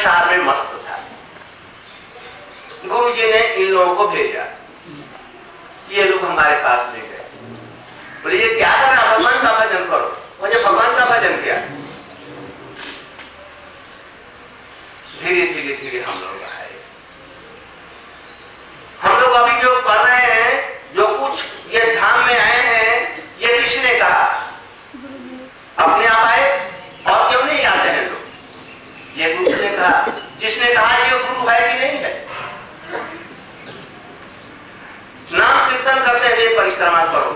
संसार में मस्त था। गुरु जी ने इन लोगों को भेजा। ये लोग हमारे पास ले गए। बोले ये क्या कर रहा भगवान का भजन करो। मुझे भगवान का भजन किया? धीरे धीरे धीरे हम लोग आए। हम लोग अभी जो कर रहे हैं, जो कुछ ये धाम में आए हैं, ये किसने कहा? अपने आप आए और क्यों नहीं आते हैं लोग कहा जिसने कहा ये गुरु है कि नहीं है? नाम कीर्तन करते हुए परिक्रमा करो।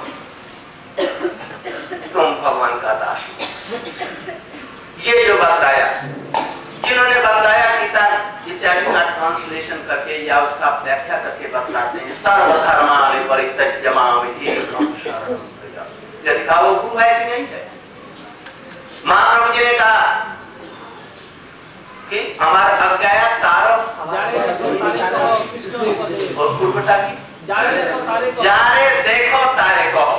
तुम भगवान का दास ये जो बताया, जिन्होंने बताया गीता इत्यादि का ट्रांसलेशन करके या उसका व्याख्या करके बताते हैं सर्वधर्मानि परित्यज्यमामि एकं यदि कहा वो गुरु है कि नहीं है? महाप्रभु जी ने कहा हमारे अज्ञाया तारव जाने देखो तारे कहो कृष्ण उपदेश और कुर्बता की जारे देखो तारे कहो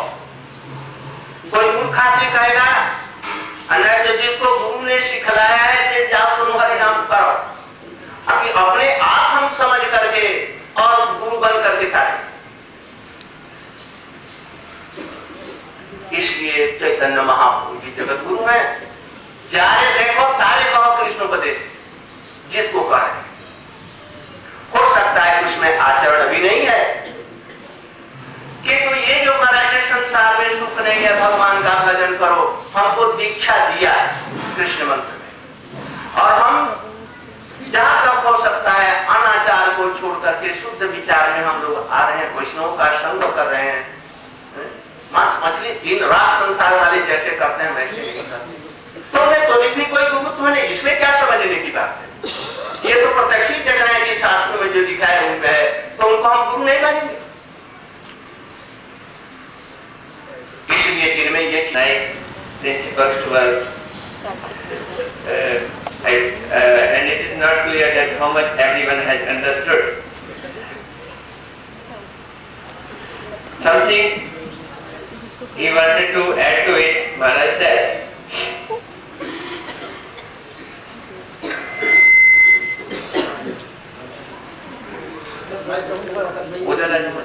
कोई मूर्ख आदमी कहेगा अनय जो जिसको गुरु ने सिखलाया है कि जाओ तुम हरि नाम करो। अभी अपने आप हम समझ करके और गुरु बन करके था। इसलिए चैतन्य महाप्रभु जी जगत गुरु है। जारे देखो तारे कहो कृष्ण उपदेश। जिसको कहे। हो सकता है उसमें आचरण भी नहीं है। किंतु ये जो करा के संसार में सुख नहीं है, भगवान का भजन करो, हमको दीक्षा दिया कृष्ण मंत्र में। और हम जहाँ तक हो सकता है, अनाचार को छोड़ करके शुद्ध विचार में हम लोग आ रहे हैं, वैष्णव का संग कर रहे हैं। मांस मछली दिन रात संसार वाले जैसे करते हैं, वैसे नहीं करते। तो मैं तो भी कोई गुरुत्व नहीं इसमें क्या समझने की बात है ये तो प्रत्यक्ष ही रहे हैं कि शास्त्र में जो लिखा है उन पे है तो उनको हम गुरु नहीं मानेंगे इसलिए ये principles to us. Uh, I, uh, and it is not clear that how much everyone has understood. Something he wanted to add to it, Maharaj said. 我再来这么一个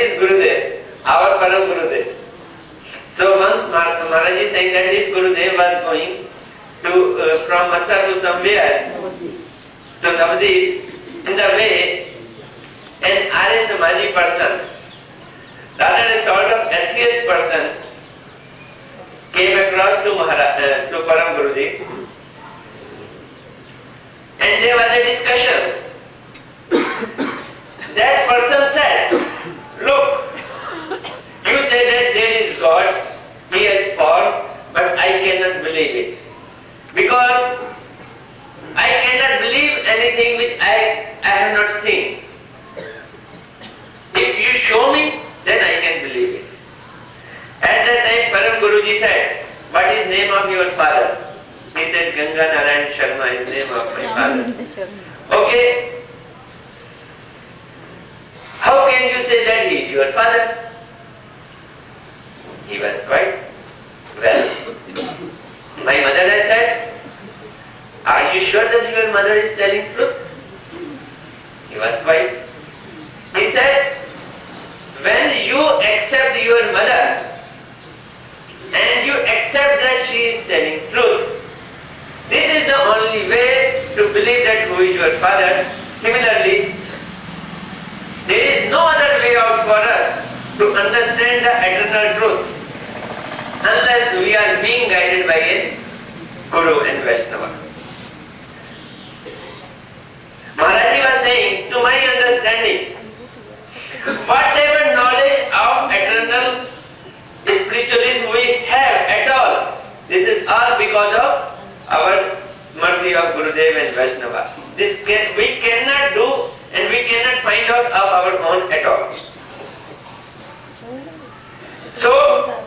is Gurudev, our Param Gurudev. So once Maharaj is saying that his Gurudev was going to uh, from Mathura to somewhere to Navadip. In the way, an Arya Samaji person, rather a sort of atheist person, came across to Maharaj, uh, to Param Guruji, and there was a discussion. That person Because I cannot believe anything which I, I have not seen. If you show me, then I can believe it. At that time, Param Guruji said, What is name of your father? He said, Ganga Narayan Sharma is name of my father. Okay. How can you say that he is your father? He was quite well. My mother has said, Are you sure that your mother is telling truth? He was quite. He said, When you accept your mother and you accept that she is telling truth, this is the only way to believe that who is your father. Similarly, there is no other way out for us to understand the eternal truth unless we are being guided by a Guru and Vaishnava. Maharaji was saying, to my understanding, whatever knowledge of eternal spiritualism we have at all, this is all because of our mercy of Gurudev and Vaishnava. This can, we cannot do and we cannot find out of our own at all. So,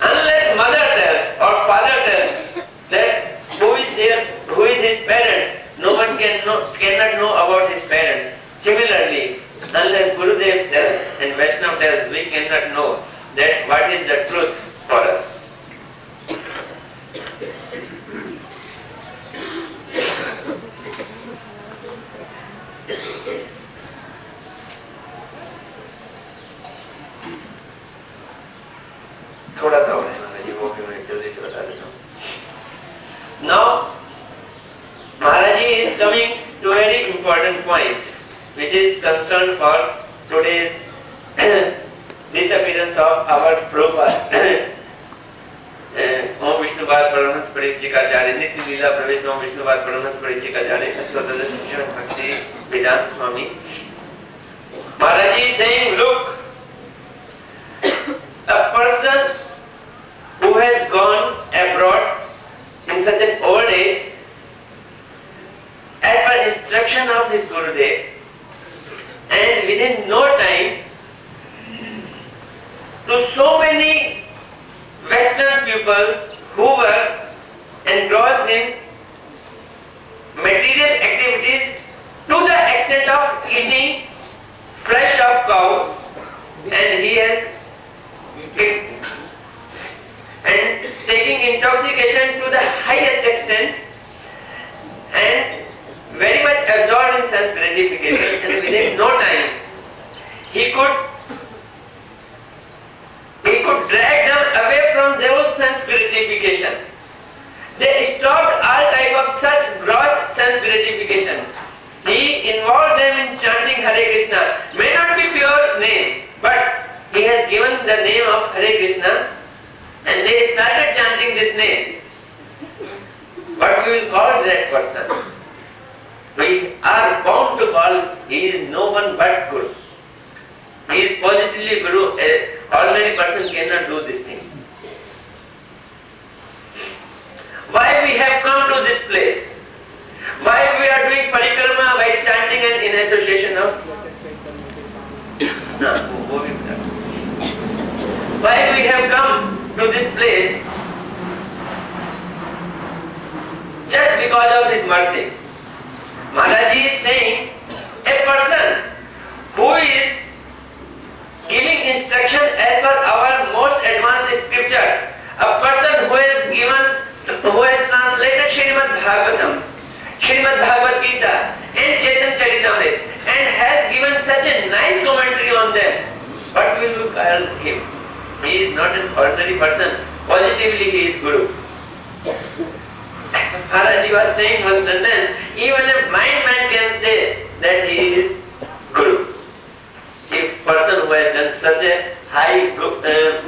unless mother tells or father tells that who is their, who is his parents, no one can know, cannot know about his parents. Similarly, unless Gurudev tells and Vaishnava tells, we cannot know that what is the truth for us. Which is concern for today's disappearance of our Prabhupada. ओम विष्णुपाद परमहंस परिचिकाचार्य नित्य लीला प्रवेश ओम विष्णुपाद परमहंस परिचिकाचार्य स्वतंत्र शिक्षण भक्ति वेदांत स्वामी महाराज जी saying look a person who has gone abroad in such an old age, as per instruction of his Gurudev, within no time, to so many Western people who were engrossed in material activities to the extent of eating flesh of cow, and he has and taking intoxication to the highest extent and very much absorbed in sense gratification and within no time he could he could drag them away from those sense gratification. They stopped all type of such gross sense gratification. He involved them in chanting Hare Krishna. May not be pure name, but he has given the name of Hare Krishna and they started chanting this name. What we will call that person? We are bound to call he is no one but Guru. He positively Guru. An ordinary person cannot do this thing. Why we have come to this place? Why we are doing parikrama by chanting and in association of? Why we have come to this place? Just because of His mercy. Mataji is saying, a person who is giving instruction as per our most advanced scripture. A person who has given, who has translated Srimad Bhagavatam, Srimad Bhagavad Gita and Chaitanya Charitamrita and has given such a nice commentary on them, what will you call him? He is not an ordinary person. Positively he is Guru. Haraji was saying one sentence, even a blind man can say that he is Guru. Person who has done such a high uh,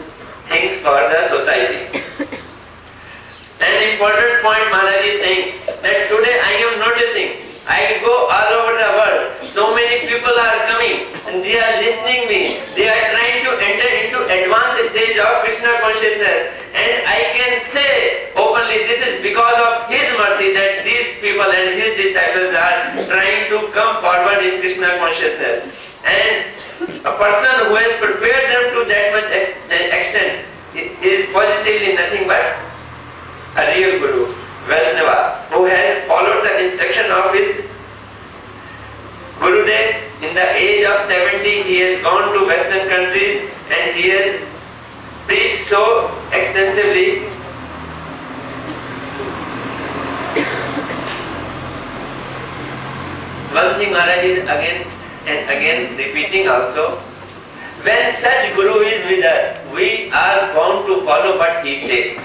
things for the society. An important point Maharaj is saying that today I am noticing, I go all over the world, so many people are coming and they are listening me, they are trying to enter into advanced stage of Krishna consciousness and I can say openly this is because of his mercy that these people and his disciples are trying to come forward in Krishna consciousness and a person who has prepared them to that much ex- extent is positively nothing but a real Guru, Vaishnava, who has followed the instruction of his Gurudev. In the age of 70, he has gone to Western countries and he has preached so extensively. One thing Maharaj is again and again repeating also, when such Guru is with us, we are bound to follow what he says.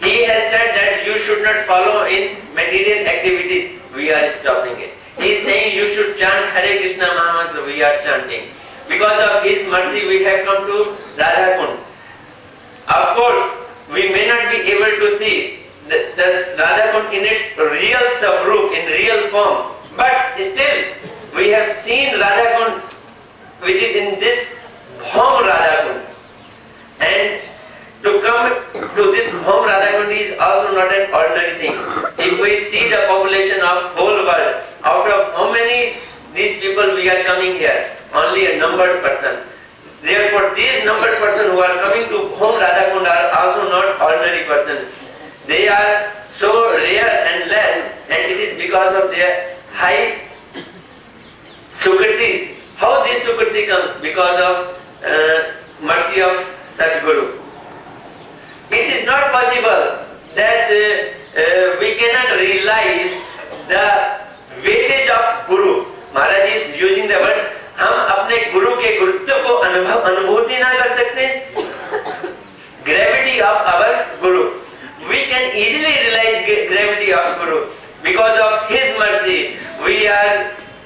He has said that you should not follow in material activities. We are stopping it. He is saying you should chant Hare Krishna Mahamantra. We are chanting. Because of His mercy, we have come to Radha Kund. Of course, we may not be able to see the, Radha Kund in its real subroop, in real form. But still, we have seen Radha which is in this home Radha. And to come to this home Radhakund is also not an ordinary thing. If we see the population of whole world, out of how many these people we are coming here, only a numbered person. Therefore, these numbered person who are coming to home Radhakund are also not ordinary persons. They are so rare and less, and it is because of their high Sukriti. How this Sukriti comes? Because of uh, mercy of such Guru. It is not possible that uh, uh, we cannot realize the weightage of Guru. Maharaj is using the word हम अपने गुरु के गुरुत्व को अनुभव अनुभूति ना कर सकते gravity of our guru we can easily realise gravity of guru because of his mercy we are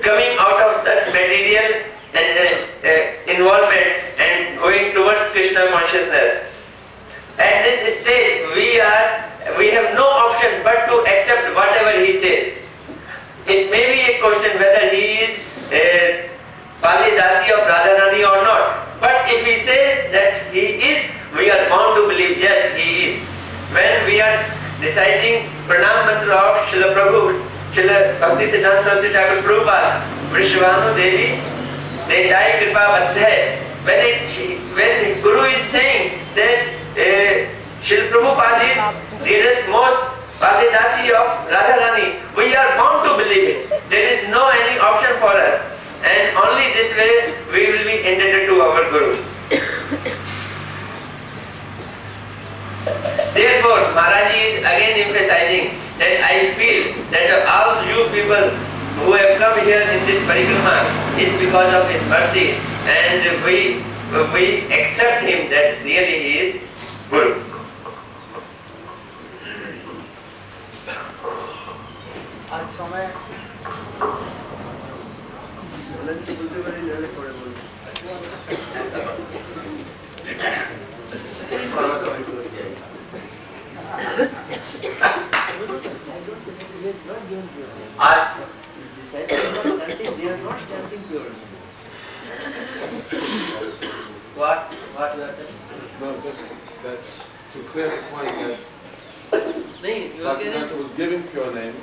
coming out of such material and uh, uh, involvement and going towards krishna consciousness at this stage, we are we have no option but to accept whatever he says. It may be a question whether he is a Pali Dasi of Radharani or not. But if he says that he is, we are bound to believe yes, he is. When we are reciting Pranam Mantra of Srila Prabhu, Srila Bhakti Siddhanta Saraswati Thakur Prabhupada, Vrishvanu Devi, Dedai Kripa Vadhya. When, it, when Guru is saying that uh, Srila Prabhupada is dearest most Padidasi of Radharani, we are bound to believe it. There is no any option for us. And only this way we will be indebted to our Guru. Therefore, Maharaj is again emphasizing that I feel that all you people who have come here in this parikrama is because of his mercy and we, we accept him that really he is Guru. আজ সময় I, they are not chanting pure. what? What you are? No, just that's to clear the point that Bhaktivinoda was given pure name,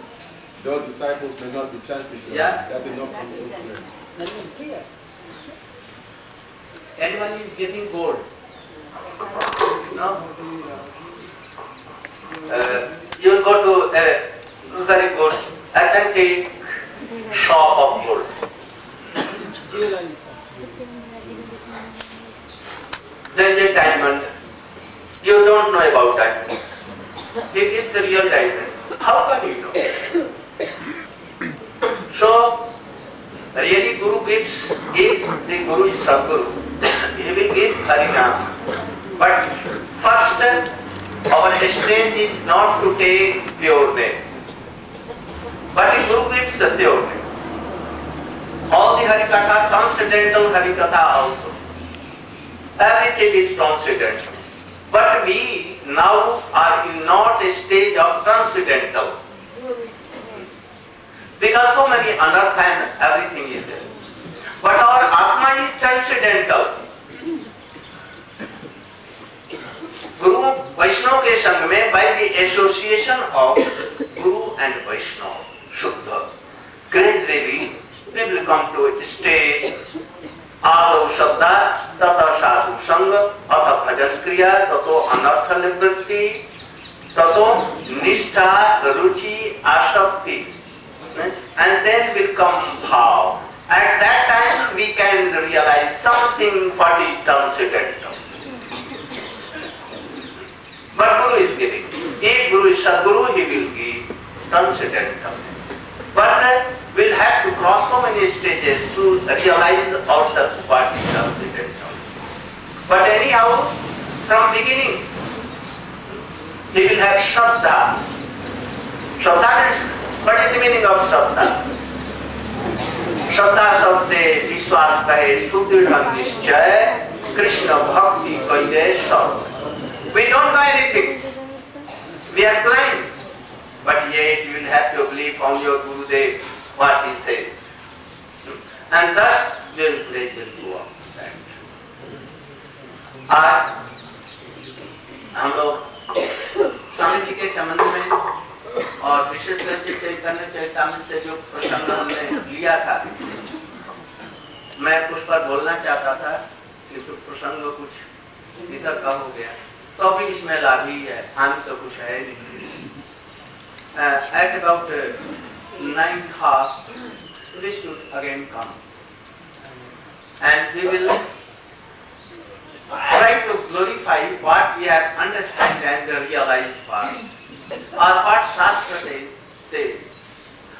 those disciples may not be chanting pure name. That not so clear. That is clear. Anyone is getting bored No? Uh, you will go to a very good, authentic shop of gold. There is a diamond. You don't know about diamond. It is the real diamond. How can you know? So, really Guru gives, if the Guru is Sadguru, if will give Harinam. But strength is not to take pure name. But if Guru gives a pure name. All the Harikatha, transcendental Harikatha also. Everything is transcendental. But we now are in not a stage of transcendental. Because so many unearth and everything is there. But our Atma is transcendental. गुरु वैष्णव के संघ में by the association of guru and Vaishnava, शुद्ध। Gradually they will come to it stage आदो शब्द तथा साधु संग, अथ भजन क्रिया ततो अनर्थ निवृत्ति, ततो निष्ठा, रुचि, आसक्ति। एंड देन विल कम भाव। At that time we can realise something for the transcendental but guru is giving if guru is sadguru he will give transcendental but uh, we'll have to cross so many stages to realize ourselves what is transcendental but anyhow from beginning he will have shraddha shraddha means what is the meaning of shraddha श्रद्धा शब्द विश्वास कहे सुदृढ़ निश्चय कृष्ण भक्ति कहे सब We don't know anything. We are blind. But yet you will have to believe on your Gurudev what he said. And thus you will play will go on. आज हम लोग स्वामी जी के संबंध में और विशेष करके चैतन्य चैतामृत से जो प्रसंग हमने लिया था मैं उस पर बोलना चाहता था कि तो प्रसंग कुछ इधर का हो गया तो अभी इसमें लाभ ही है हानि तो कुछ है नहीं at about nine half this should again come and we will try to glorify what we have understood and realized part or what Shastra says, says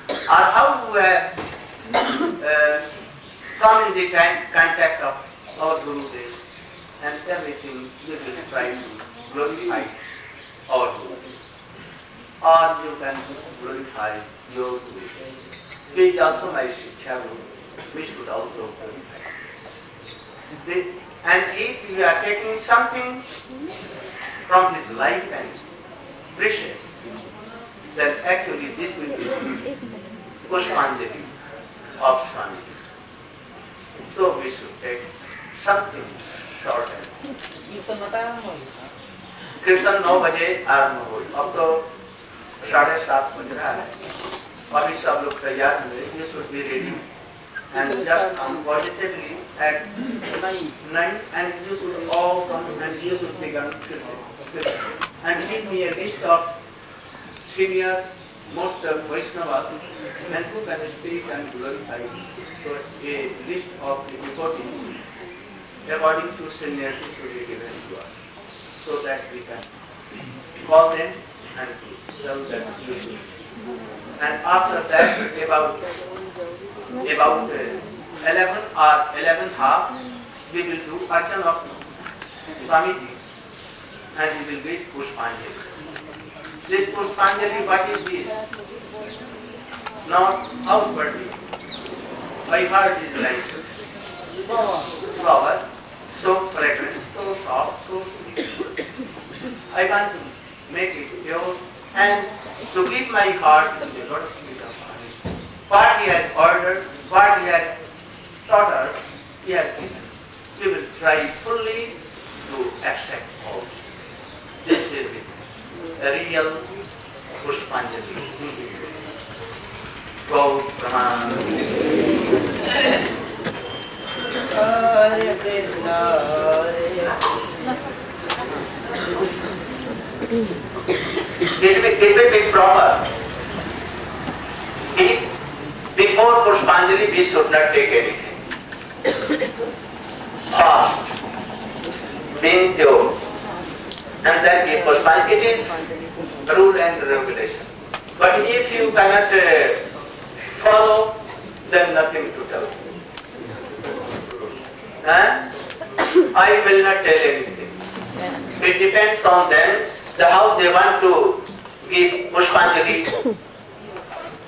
or how we have uh, come in the time, contact of our Guru Dev and everything we will try to glorify our Guru or you can glorify your Guru He is also my Shiksha. We should also glorify. And if you are taking something from his life and precious, then actually this will be Pushpanjali of Swami. So we should take something short and कीर्तन नौ बजे आरंभ हुई अब तो साढ़े सात बज रहा है अभी सब लोग तैयार हुए ये should be ready and and just come positively at nine and you should all come and you should begin and give me a list of senior most of Vaishnavas and who can speak and glorify. So a list of the devotees according to seniority should be given to us so that we can call them and tell them to do. And after that, about about uh, 11 or 11 half, we will do Archan of Swamiji and we will read Pushpanjali. This Pushpanjali, what is this? Not outwardly. By heart is like flower, so fragrant, so soft, so sweet. I want to make it pure and to give my heart to the feet of Swami. What He has ordered, what He has taught us, He has given. We will try fully to accept all. This will be a real Pushpanjali. Go, Brahman. Hare Krishna, It will, it will. If before Pushpanjali we should not take anything. Fast, being pure. And then give Pushpanjali. It is rule and regulation. But if you cannot uh, follow, then nothing to tell. Huh? I will not tell anything. It depends on them, the how they want to give Pushpanjali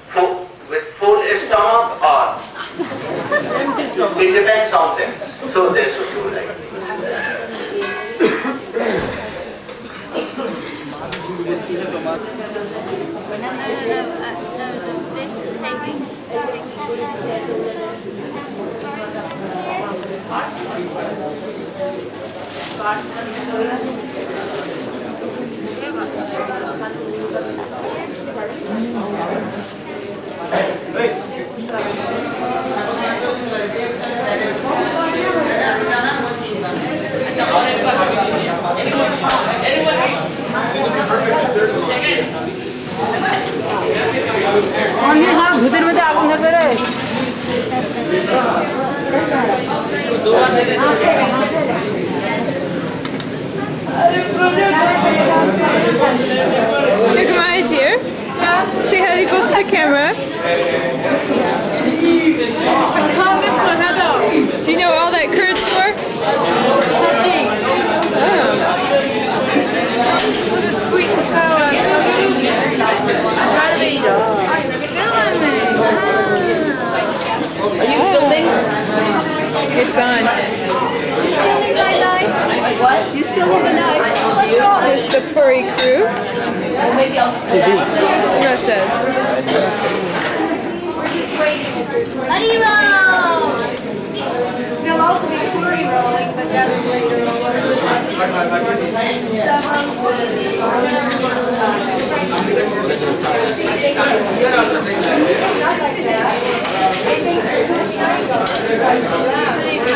full, with full stomach or it depends on them. So they should do like this. No, no, no, uh, no, no, this Look at my dear. Say hello to the camera. Do you know all that Kurds for? Something. Oh. What a sweet and sour. It's on. You still need my knife? What? You still need a knife? What's yours? There's the Puri crew. Well, maybe I'll just do that. Snow says. Arriba! There'll also be curry rolling, but that's later. Sometimes cooking for 1,000 people, 2,000 people. We have big rocky Or even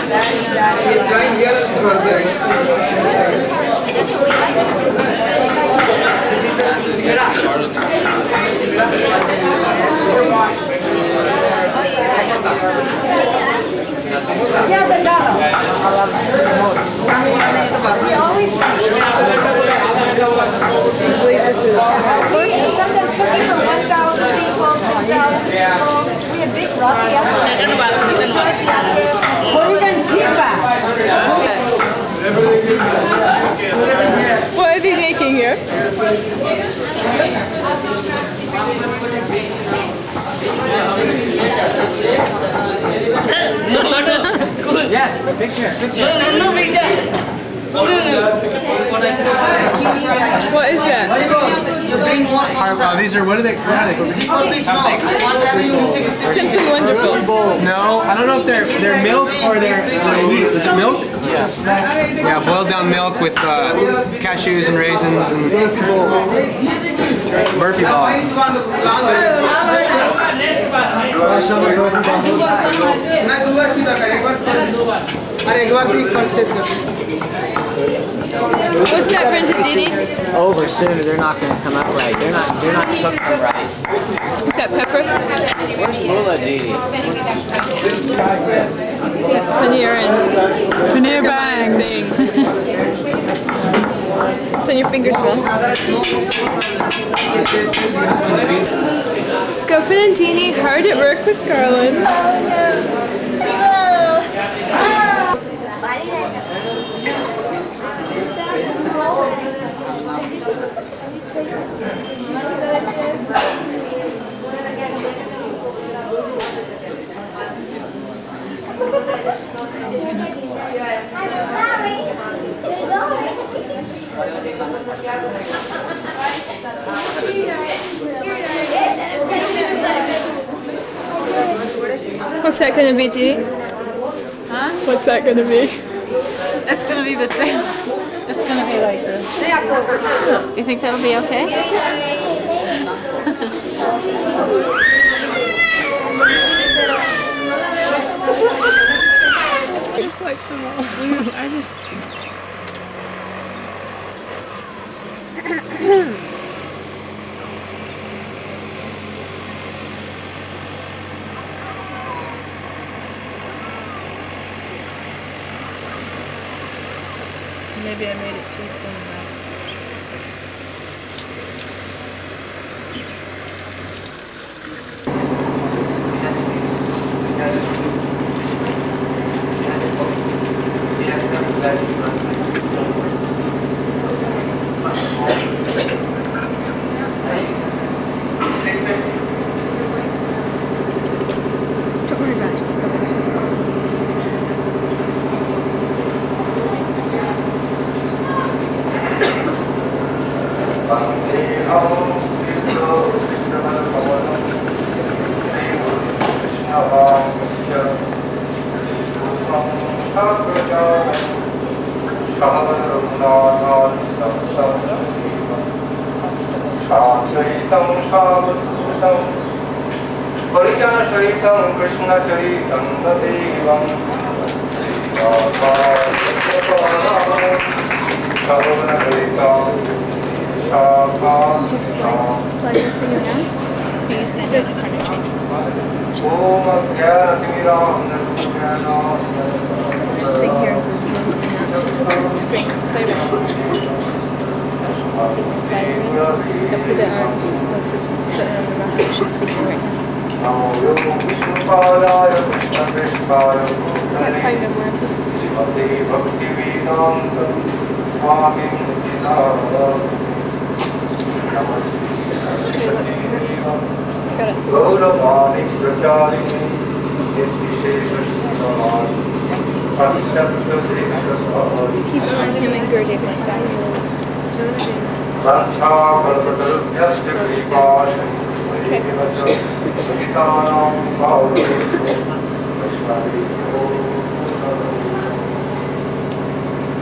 cheaper. What are they making here? Yes, picture, picture. What is that? Uh, these are what are they? What are they? Simply wonderful. No, I don't know if they're they're milk or they're uh, is it milk? Yeah. Yeah, boiled down milk with uh, cashews and raisins and Murphy balls. What's that, Brendan Dini? over soon they're not going to come out right. They're not they're not cooking right. Is that pepper? Where's Lula Didi? It's paneer and paneer bangs. it's on your fingers, man. Scopen and Teeny hard at work with garlands. Oh, What's that gonna be, Jeannie? Huh? What's that gonna be? It's gonna be the same. It's gonna be like this. You think that'll be okay? It's like. I just. Maybe I made it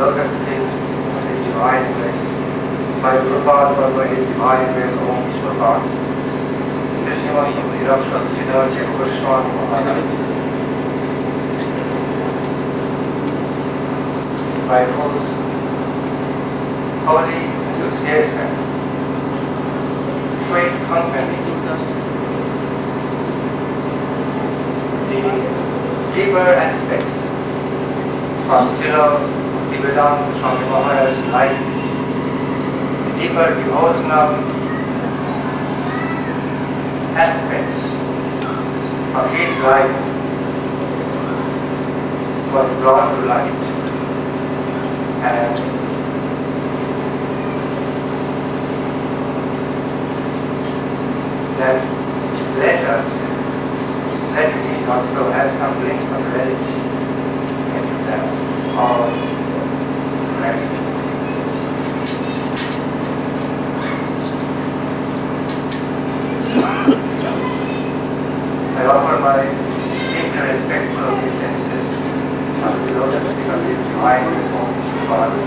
to the feet of Grace. My Prabhupada for His Divine Grace, Om Prabhupada. Srishimati Virakshak Sridhar Dev Goswami Maharaj. My most holy association, sweet company, the deeper aspects from Srila Bhaktivedanta Swami Maharaj's life, deeper devotional aspects of his life was brought to light and äh, that let us let me also have some links of relics into them all gratitude. I offer my deep and respectful obeisances to the lotus feet of His Divine Response, Father,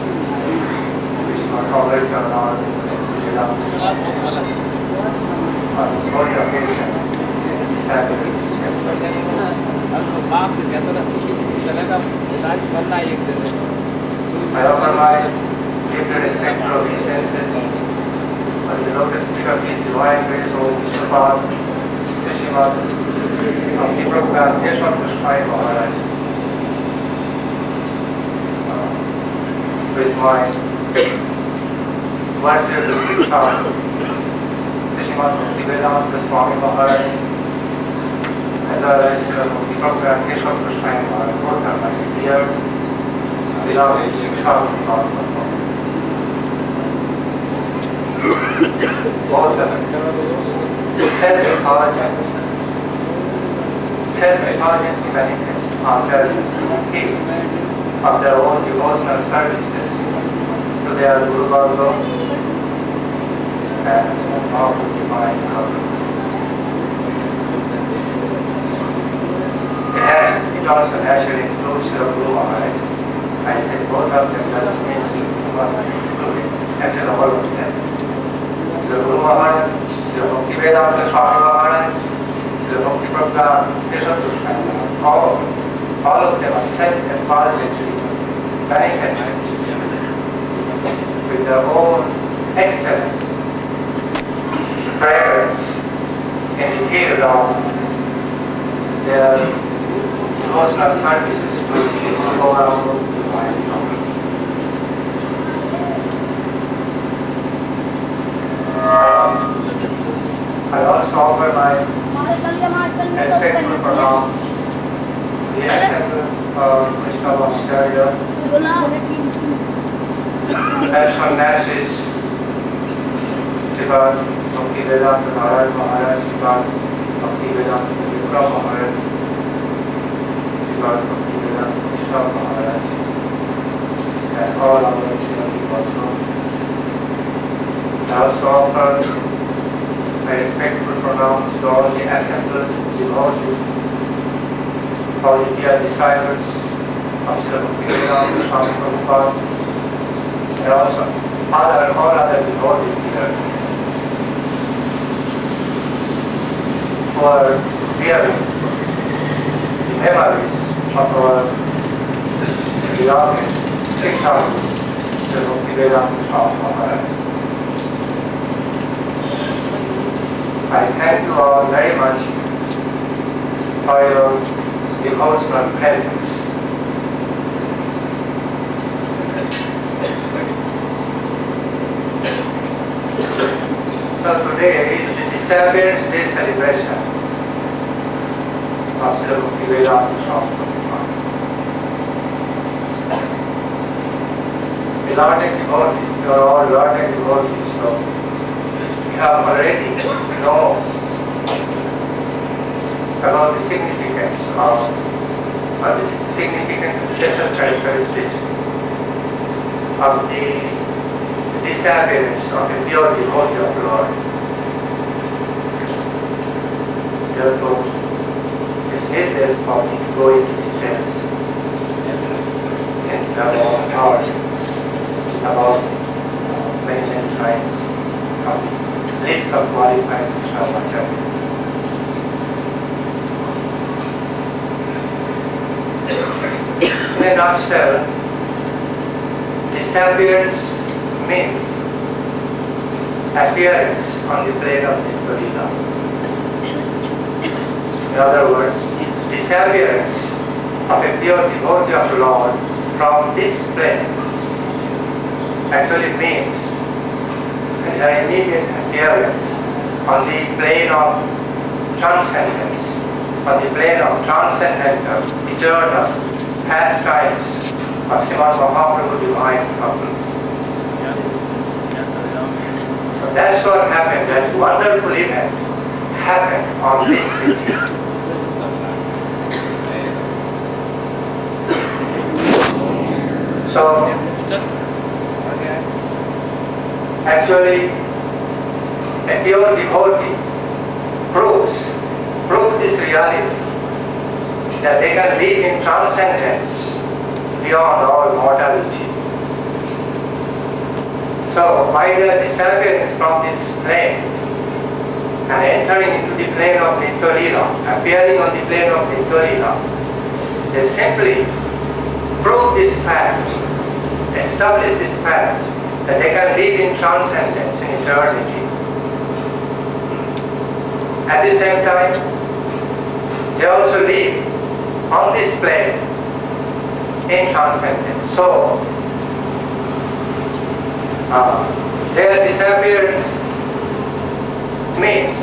Vishnu Kavar Karnar, and Sorry occasion, I offer my deep and respectful obeisances to the lotus feet of His Divine Grace, O Vishnupada, Srishimad, Bhakti Prabhupada, Keshav Krishna Maharaj. Uh, With my worship of Krishna, Srishimad Bhakti Vedanta Swami Maharaj, as well as Srila Bhakti Prabhupada, Keshav Krishna Maharaj, both are my dear beloved Shiksha Both of them self-intelligent, self-intelligent benefits of their gift of their own devotional services to their Guru all the. It, also includes the Guru Maharaj. I said both of them doesn't mean one excluded, actually all of them. The Guru Maharaj, the Bhakti Vedanta Swami the Bhakti Prabhupada, Keshav Krishna, all, all of them are self-effulgently manifested with their own excellence, fragrance, indicated of their devotional services to the Guru Divine Knowledge. I also time, respectful pranam. The assembled Bhattacharya, and sannyasis, Srivad Bhakti Vedanta Maharaj Maharaj, Srivad Bhakti Vedanta Vikram Maharaj, Srivad Bhakti Vedanta Krishna Maharaj, and all our Srimati also. I also offer my respectful pranams to all the assembled devotees, dear disciples of Srila Bhaktivedanta Swami Prabhupada, also other, all other devotees here who are bearing the memories of our beloved Srila Bhaktivedanta Swami Maharaj. I thank you all very much for your devotional presence. So disappearance day celebration of Srila Bhaktivedanta Swami Prabhupada. Beloved devotees, you are all learned devotees, so we have already know about the significance of, of the significant special characteristics of the disappearance of the pure devotee of Lord. It's needless for me to go into details since are all hours about uh, many, many times the lips of qualified Vaishnava acharyas. In a nutshell, disappearance means appearance on the plane of Nityalila. In other words, disappearance of a pure devotee of Lord from this plane actually means an immediate appearance on the plane of transcendence, on the plane of transcendental, eternal pastimes of Srimad Mahaprabhu divine couple. So that's what happened, that wonderful event happened on this. So, actually, a pure devotee proves, proves this reality that they can live in transcendence beyond all mortality. So, by their disappearance from this plane and entering into the plane of Nityalila, appearing on the plane of Nityalila, they simply prove this fact, establish this fact that they can live in transcendence in eternity. At the same time, they also live on this plane in transcendence. So, uh, their disappearance means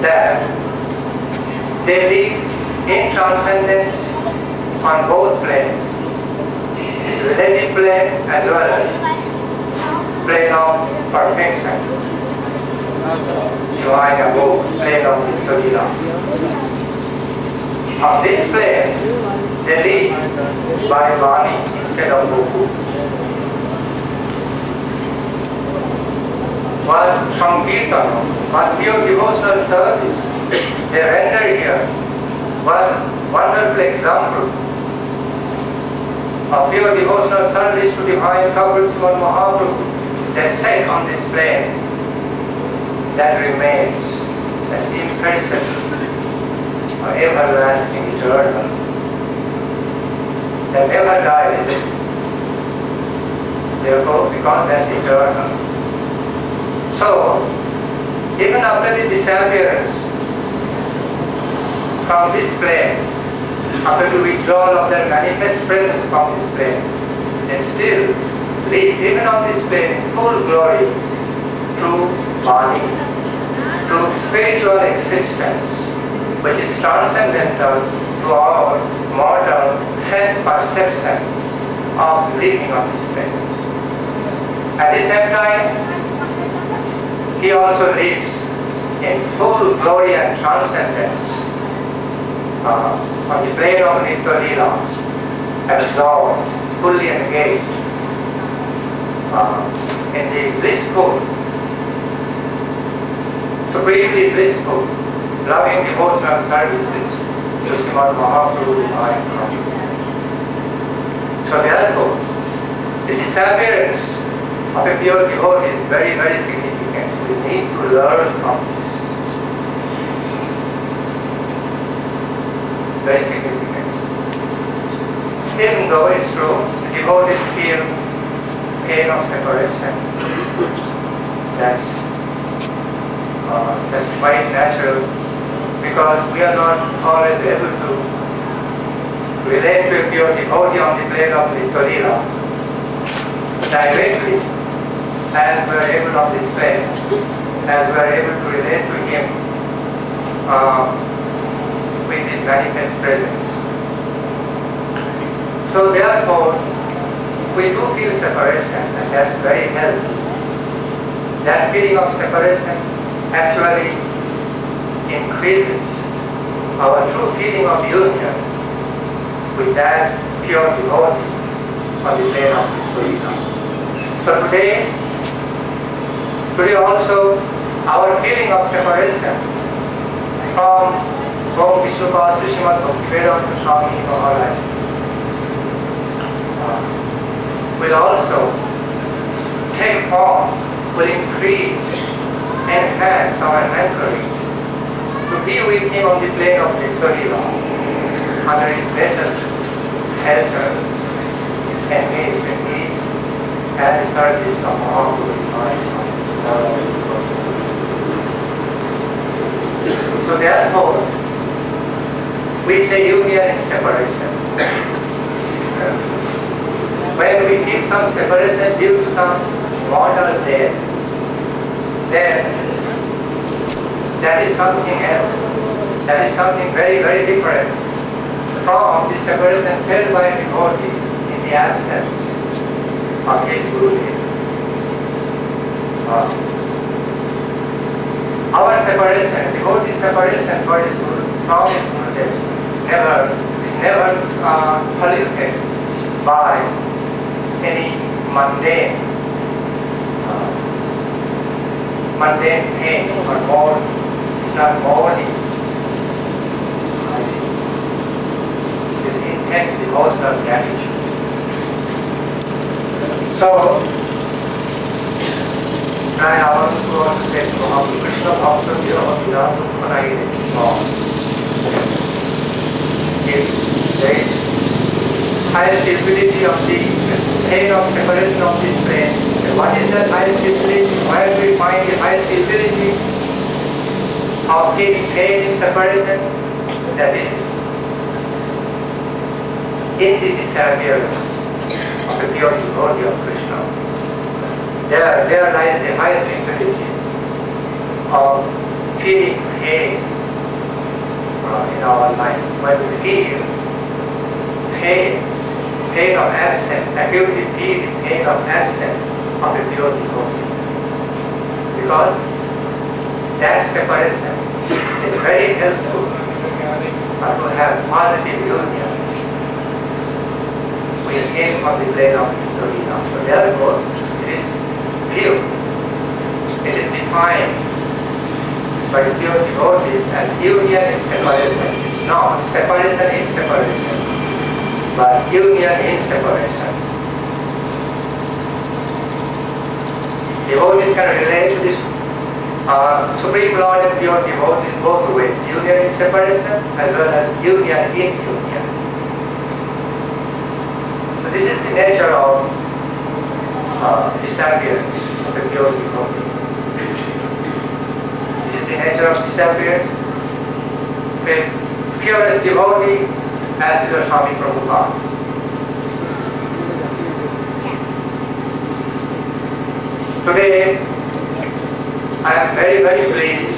that they live in transcendence on both planes. This relative plane as well as plane of perfection. Divine above, plane of Nityalila. On this plane, they live by Vani instead of Goku. While Sankirtana, while pure devotional service, they render here one wonderful example of pure devotional service to divine couples Srimad Mahaprabhu that set on this plane that remains as imperishable or everlasting eternal. That never dies therefore because that's eternal. So even after the disappearance from this plane after the withdrawal of their manifest presence from this plane they still live even on this plane in full glory through body, through spiritual existence, which is transcendental to our mortal sense perception of living on this planet. At the same time, he also lives in full glory and transcendence uh, on the plane of Nitya Leela, absorbed, fully engaged uh, in the blissful, supremely blissful, loving devotional services to Srimad Mahaprabhu Divine. So therefore, the disappearance of a pure devotee is very, very significant. We need to learn from this. Very significant. Even though it's true, the devotees feel pain of separation. That's, uh, that's quite natural because we are not always able to relate to a pure devotee on the plane of the Torila directly as we are able on this plane, as we are able to relate to him uh, with his manifest presence. So therefore, we do feel separation and that's very healthy. That feeling of separation actually increases our true feeling of union with that pure devotee on the plane of Purita. So today, today also our feeling of separation from will also take form, will increase, enhance our anchoring to be with him on the plane of Victoria under his blessed his and the service of Mahaprabhu So therefore, we say union and separation. when we feel some separation due to some mortal death, then that is something else. That is something very, very different from the separation felt by devotee in the absence of his Guru. Uh, our separation, devotee separation for his Guru, from never, is never uh, polluted by any mundane, uh, mundane pain or more, it's not mourning. It is intense devotional gratitude. So, I want to say to how Krishna Bhakta Viraha Dukhanai song. If there is highest ability of the pain of separation of this and what is that highest ability? Where do we find the highest ability of feeling pain in separation? That is in the disappearance of the pure devotee of Krishna. There, there lies the highest ability of feeling pain in our life. When we feel pain, pain of absence, acutely feeling pain of absence of the pure devotee. Because that separation is very helpful uh, to have positive union with him on the plane of Torina. So therefore, it is pure. It is defined by pure devotees as union in separation. It's not separation in separation, but union in separation. Devotees can relate to this uh, Supreme Lord and pure devotees both ways, union in separation as well as union in union. So this is the nature of uh, disappearance of the pure devotee. This the nature of disappearance with purest devotee as Srila Swami Prabhupada. Today, I am very, very pleased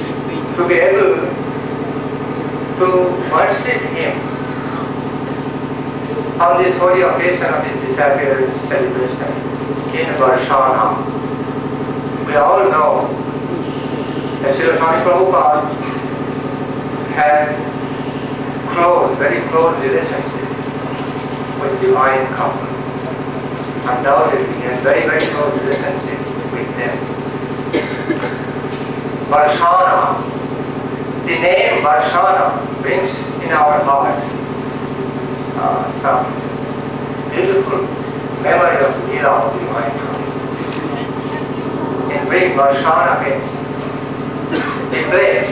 to be able to worship him on this holy occasion of his disappearance celebration in Varshana. We all know that Srila Prabhupada had close, very close relationship with divine couple. Undoubtedly, he had very, very close relationship with them. Varshana, the name Varshana brings in our heart uh, some beautiful memory of Leela of divine. In Greek, Varshana means the place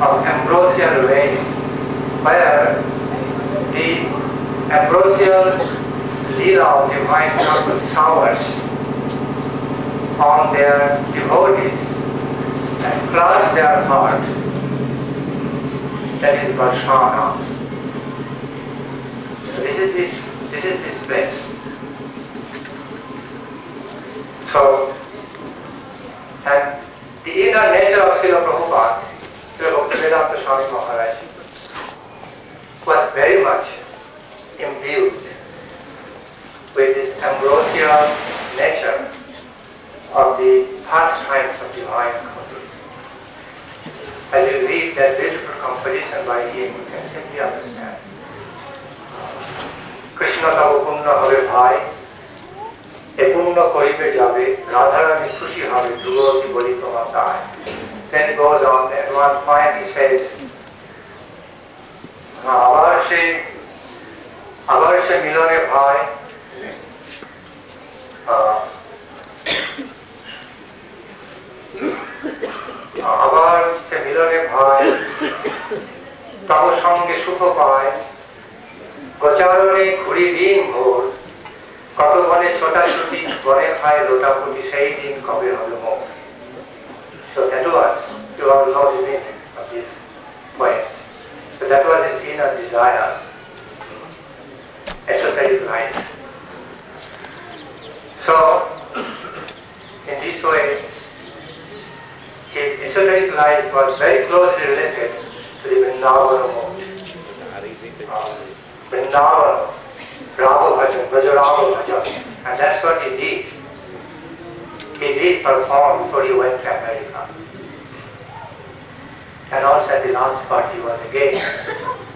of ambrosial rain, where the ambrosial Leela of divine couple showers on their devotees and floods their heart. That is Varshana. So this is this, this is this place. So, the inner nature of Srila Prabhupada, Srila Bhaktivedanta Swami Maharaj, was very much imbued with this ambrosial nature of the pastimes of divine comedy. As you read that beautiful composition by him, you can simply understand. Krishna Tava Bhai পূর্ণ করিবে যাবে রাধারানী খুশি হবে যুগতি বলি তোমার তাই। Then goes on, point he says, আবার সে মিলনে আহ, আবার সে মিলনে ভাই তব সঙ্গে সুখ পায়। গোচারণে ঘুরি দিন ভোর কত বনে ছোটাছুটি বনে খায় লোটাপুটি সেই দিন কবে হবে মোর So that was, you all know the meaning of these poems. So that was his inner desire, esoteric life. So, in this way, his esoteric life was very closely related to the Vrindavana mode. Um, Vrindavana, Raghu Bhajan, Brajaraghu Bhajan, and that's what he did. He did perform before he went to America. And also at the last part he was again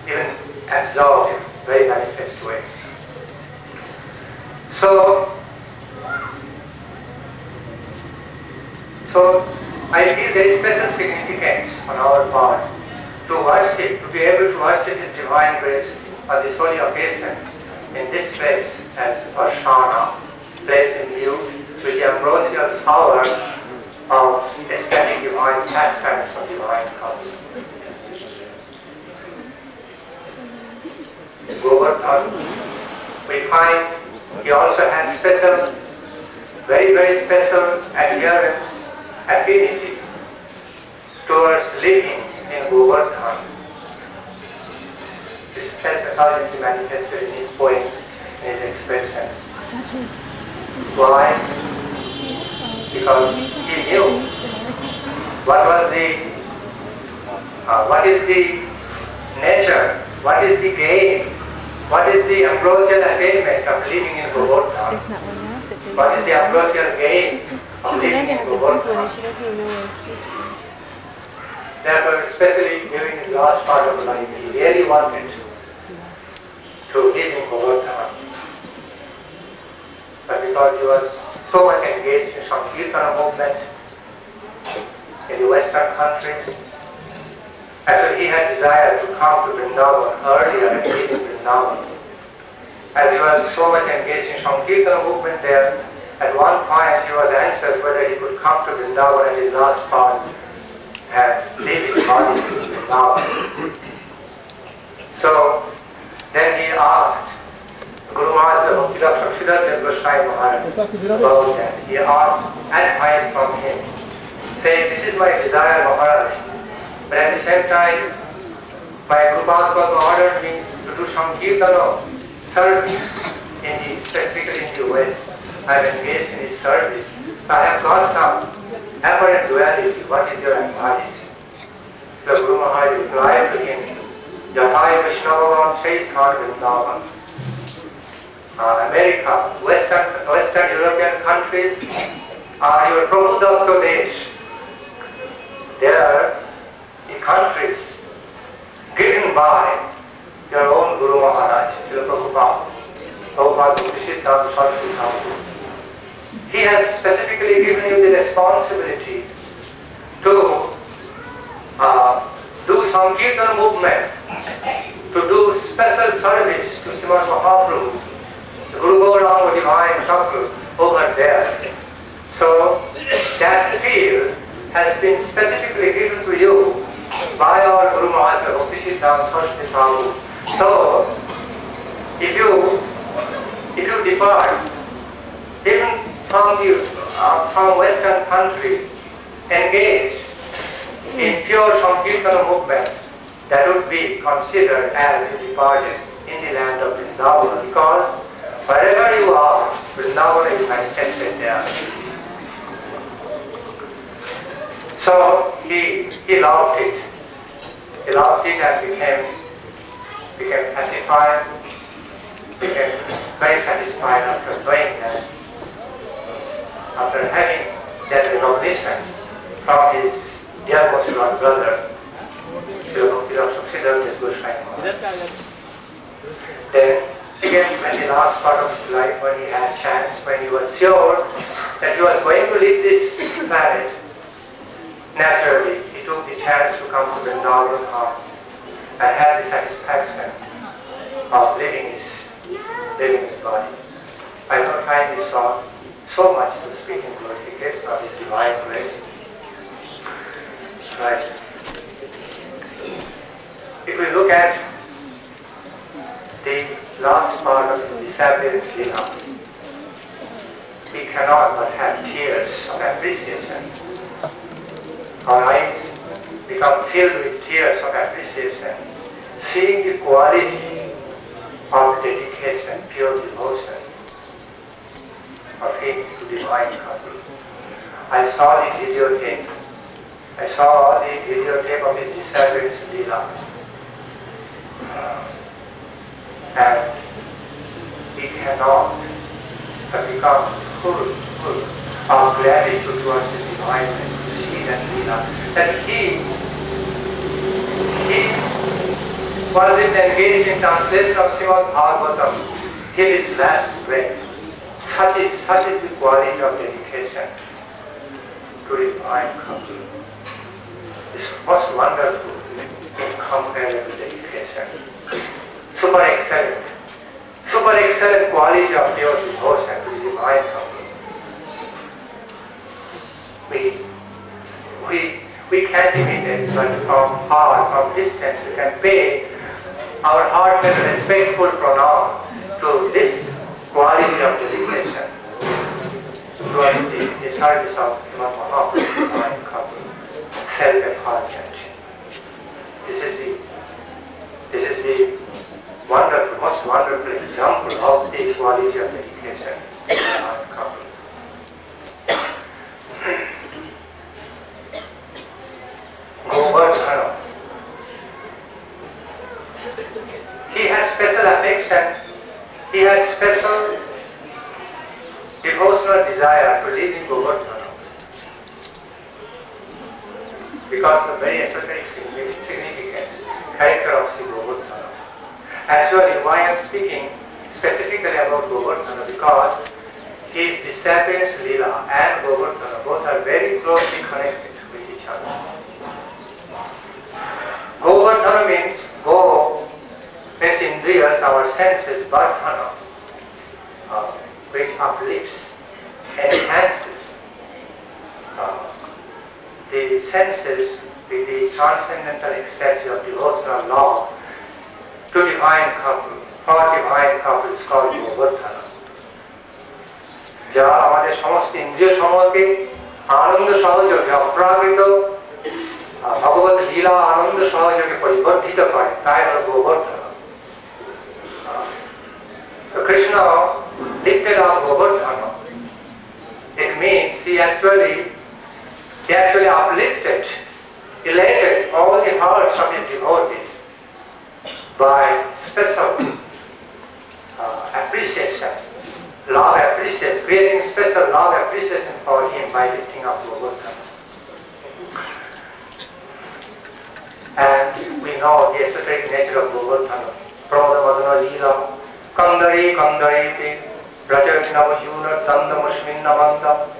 even absorbed in very manifest way. So, so I feel there is special significance on our part to worship, to be able to worship His divine grace on this holy occasion in this place as Varshana, place imbued with the ambrosial power of ecstatic divine pastimes of divine culture. Govardhan, we find he also had special, very, very special adherence, affinity towards living in Govardhan. This is self-authority manifested in his poems, in his expression. Why? Because he knew what was the, uh, what is the nature, what is the gain, what is the ambrosial attainment of living in Govardhan. What is the ambrosial gain of living in Govardhan? Therefore, especially during the last part of life, he really wanted to live in Govardhan. But because he was so much engaged in Sankirtana movement in the Western countries, actually he had desire to come to Vrindavan earlier and live in Vrindavan. As he was so much engaged in Sankirtana movement there, at one point he was anxious whether he could come to Vrindavan at his last part and leave his body in Vrindavan. So then he asked Guru Master Bhakti Siddhartha Goswami Maharaj about that. He asked advice from him, saying, this is my desire Maharaj, but at the same time, my Guru Master ordered me to do some kirtana service in the, specifically in the West. I am engaged in his service. I have got some apparent duality. What is your advice? Chase on Vrindavan. Uh, America, Western, Western European countries are your Prabhu Datta Desh. They are the countries given by your own Guru Maharaj, Srila Prabhupada, Prabhupada Thakur. He has specifically given you the responsibility to uh, do Sankirtan movement, to do special service to Srimad Mahaprabhu, the Guru Gauranga Divine Thakur over there. So that field has been specifically given to you by our Guru Maharaj Bhakti Siddhanta Saraswati Thakur. So if you if you depart even from the uh, from Western country engaged in pure Sankirtana movement, that would be considered as you departed in the land of Vrindavan because wherever you are, Vrindavan is manifested there. So he, he loved it. He loved it and became, became pacified, became very satisfied after doing that. After having that recognition from his dear most beloved brother, Srila Bhakti Goswami Maharaj. Then again when the last part of his life when he had chance, when he was sure that he was going to leave this planet, naturally he took the chance to come to the Vrindavan and have the satisfaction of living his, living his body. I don't find this song so much to speak in glorification of his divine grace. Right. If we look at the last part of the disappearance Leela, we cannot but have tears of appreciation. Our eyes become filled with tears of appreciation, seeing the quality of dedication, pure devotion of him to divine couple. I saw the videotape. I saw the videotape of his disappearance Leela. Uh, and he cannot become full, full of gratitude towards the divine and to see that Leela, that he, he was it engaged in translation of Srimad Bhagavatam till his last breath. Such is, such is the quality of dedication to divine couple. It's most wonderful, incomparable dedication. Super excellent. Super excellent quality of your devotion to the divine. We, we, we can't imitate, but from far, from distance, we can pay our heartfelt respectful pranam to this quality of dedication towards the, the service of Srimad Mahaprabhu, self-effulgent. This is the this is the wonderful, most wonderful example of the quality of divine couple. Govardhana. He had special affection, he had special devotional desire to live in Govardhana because of very esoteric significance, character of Sri Govardhana. Actually, why I am speaking specifically about Govardhana because his disciples Leela and Govardhana both are very closely connected with each other. Govardhana means go means indriyas, our senses, vardhana, uh, which uplifts, enhances uh, the senses with the transcendental ecstasy of devotional love to divine couple, for divine couple is called Govardhana. যা আমাদের সমস্ত ইন্দ্রিয় সমূহকে আনন্দ সহযোগে অপ্রাকৃত ভগবত লীলা আনন্দ সহযোগে পরিবর্ধিত করে তাই হল Gobardhan Krishna lifted up Govardhana. It means he actually he actually uplifted, elated all the hearts of his devotees by special uh, appreciation, love appreciation, creating special love appreciation for him by lifting up Govardhan. And we know the esoteric nature of Govardhan. Pradhamadana Leela, Kandari Kandari Rajati Navajuna Dandamushmin Navandam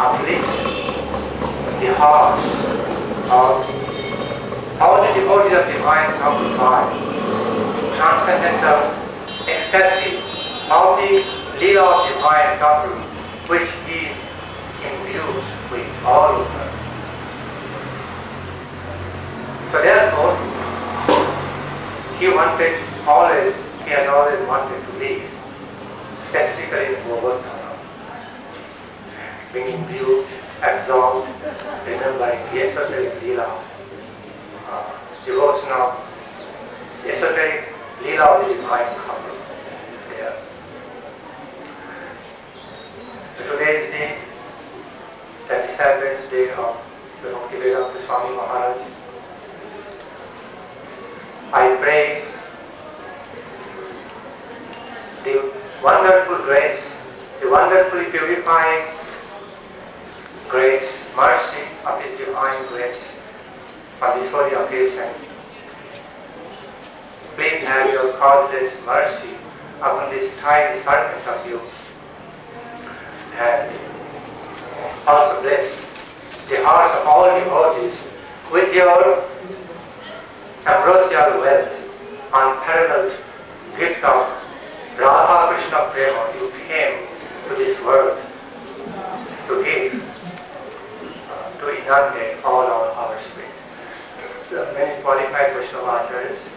uplifts the hearts of all the devotees of divine Thakur transcendental uh, ecstasy of the Leela of divine Thakur which is imbued with all of them. So therefore, he wanted always, he has always wanted to live specifically in Govardhana, being imbued, absorbed, remembering the esoteric Leela, uh, devotional, esoteric Leela of the divine Thakur. Yeah. So today is the 37th day of the Bhaktivedanta Swami Maharaj. I pray the wonderful grace, the wonderfully purifying grace, mercy of His divine grace on this holy occasion. Please have your causeless mercy upon this tiny servant of you. And also bless the hearts of all devotees with your ambrosial wealth, unparalleled gift of Radha Krishna Prema. You came to this world to give, uh, to inundate all our hearts with. There many qualified Vaishnava acharyas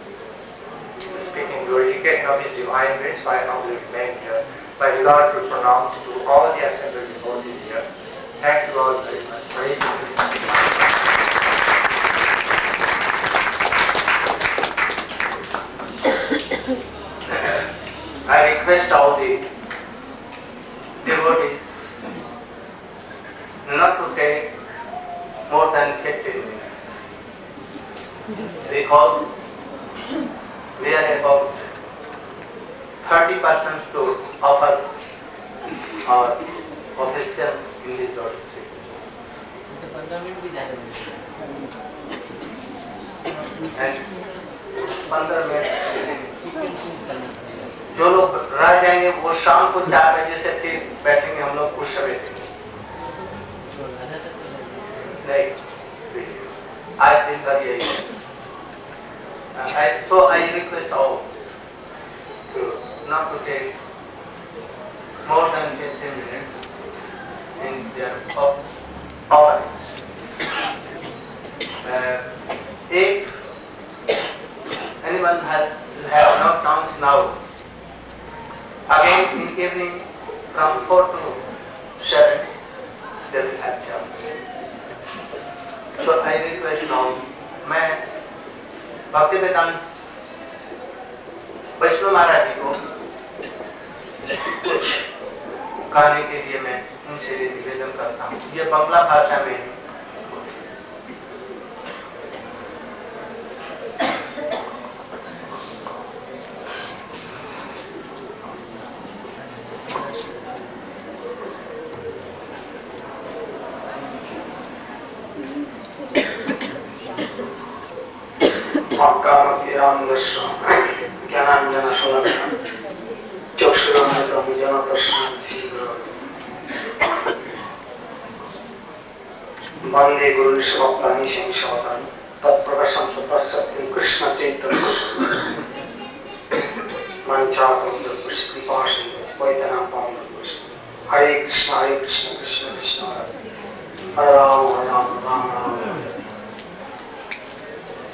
speaking glorification of His divine grace, so I humbly remain here. My regard to pronounce to all the assembled devotees here. Thank you all very much. Hare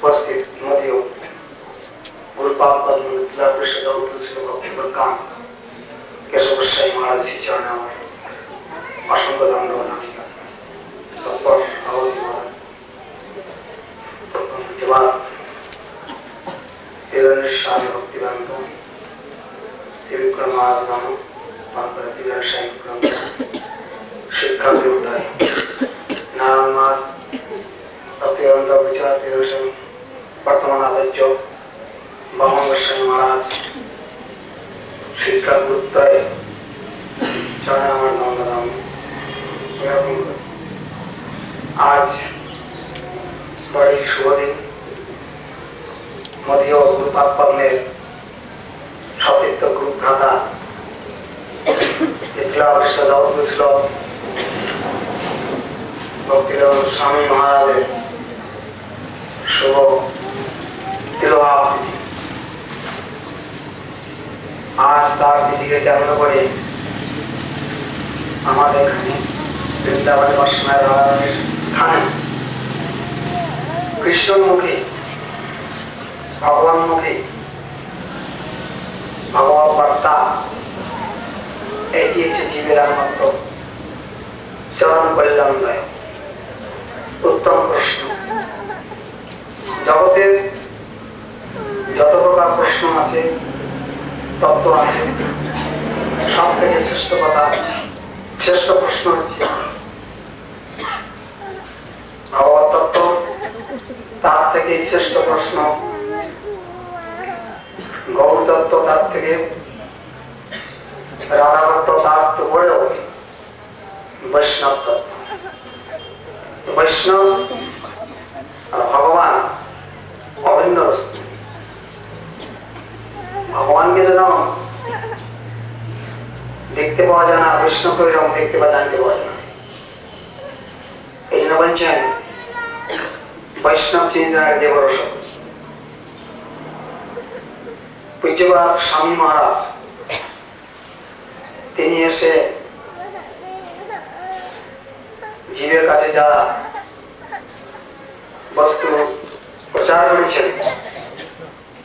Ram উপস্থিত নদীয় গুরু পরিষদ ছিল বক্তব্য গান কেশব গোস্বাই মহারাজ শ্রী চরণে আমার অসংখ্য ধন্যবাদ আমি তৎপর আহতি মহারাজ ধন্যবাদ তিরণের স্বামী ভক্তিবান্ত ত্রিবিক্রম মহারাজ গান তারপরে তিরণের স্বামী বিক্রম শিক্ষা উদ্ধারী নারায়ণ মাস ভক্তিবান্ত বিচার তিরণ বর্তমান আলোচ্য মহারাজ। শিক্ষা গুরুত্বায় আমার আজ বড়ই মদীয় গুরুপাত সতীর্থ গ্রুপ ভ্রাতা ইসলামিষ্ট ভক্তির স্বামী মহারাজের শুভ তেলোয়াত দিদি আজ তার দিদিকে কেমন করে আমাদের এখানে বৃন্দাবনে অসমায় স্থানে কৃষ্ণর মুখে, ভগবান মুখে, ভগবান বার্তা এটি হচ্ছে জীবের একমাত্র চরম কল্যাণ উত্তম প্রশ্ন। জগতের যত প্রকার প্রশ্ন আছে, তত্ত্ব আছে, সব থেকে শ্রেষ্ঠ কথা, শ্রেষ্ঠ প্রশ্ন হচ্ছে তত্ত্ব, তার থেকে শ্রেষ্ঠ প্রশ্ন। গৌর তত্ত্ব তার থেকে, রাধা তত্ত্ব তার তো পরেও বৈষ্ণব তত্ত্ব। বৈষ্ণব ভগবান অভিন্ন ভগবানকে যেন দেখতে পাওয়া যায় না বৈষ্ণবকে এরকম দেখতে বা জানতে পাওয়া যায় না। এই জন্য বলছেন, বৈষ্ণব চিন্তার দেবরস। পূজ্যবাদ স্বামী মহারাজ, তিনি এসে জীবের কাছে যা বস্তু প্রচার করেছেন,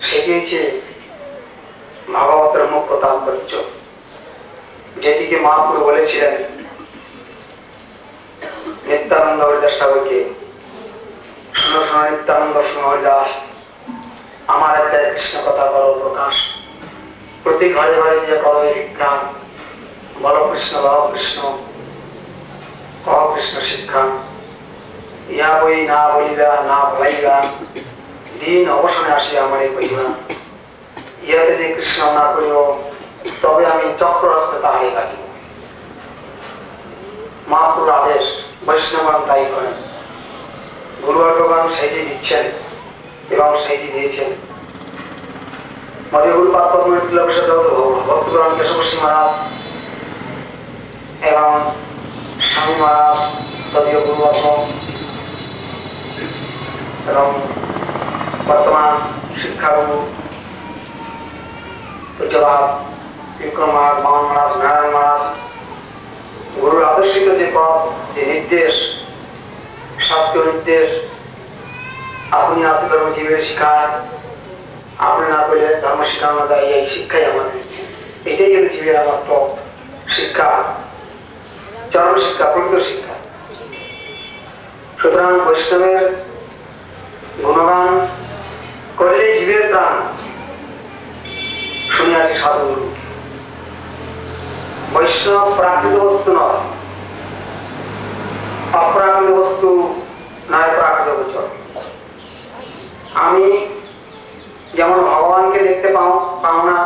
সেটি হচ্ছে মুখ্য যেটিকে মহাপুর বলেছিলেন নিত্যানন্দ হরিদাস ঠাকুরকে। শুনো, শোনো, নিত্যানন্দ, শোনো, হরিদাস, আমার একটা কৃষ্ণ কথা করো প্রকাশ। প্রতি ঘরে ঘরে যে করো বিজ্ঞান, বল কৃষ্ণ বল কৃষ্ণ, কহ কৃষ্ণ শিক্ষা। ইহা বই না বলিবা, না বলাইবা। দিন অবসানে আসি আমার কইবা ইহাতে যে কৃষ্ণ না করিব তবে আমি চক্রহস্তে তাহাই কাটিব মহাপুর আদেশ, বৈষ্ণবান তাই করেন। গুরু ভগবান সেইটি দিচ্ছেন এবং সেইটি দিয়েছেন। মধুগুরু কেশবসী মহারাজ এবং স্বামী মহারাজ, তদীয় গুরুবর্গ এবং বর্তমান শিক্ষাগুরু গুরুর আদর্শিত যে পথ, যে নির্দেশ, শাস্ত্রীয় নির্দেশ, আপনি আত্ম ধর্ম জীবের শিখায় আপনি না করলে ধর্ম শিখানো দেয়, এই শিক্ষাই আমাদের এটাই হলো জীবের আমার পথ, শিক্ষা। চরম শিক্ষা প্রকৃত শিক্ষা। সুতরাং বৈষ্ণবের গুণগান করলে জীবের প্রাণ। শুনিয়াছি সাধুগুরু বৈষ্ণব প্রাকৃত বস্তু নয়। অপ্রাকৃত বস্তু নয় প্রাকৃত গোচর আমি যেমন ভগবানকে দেখতে পাও পাও না,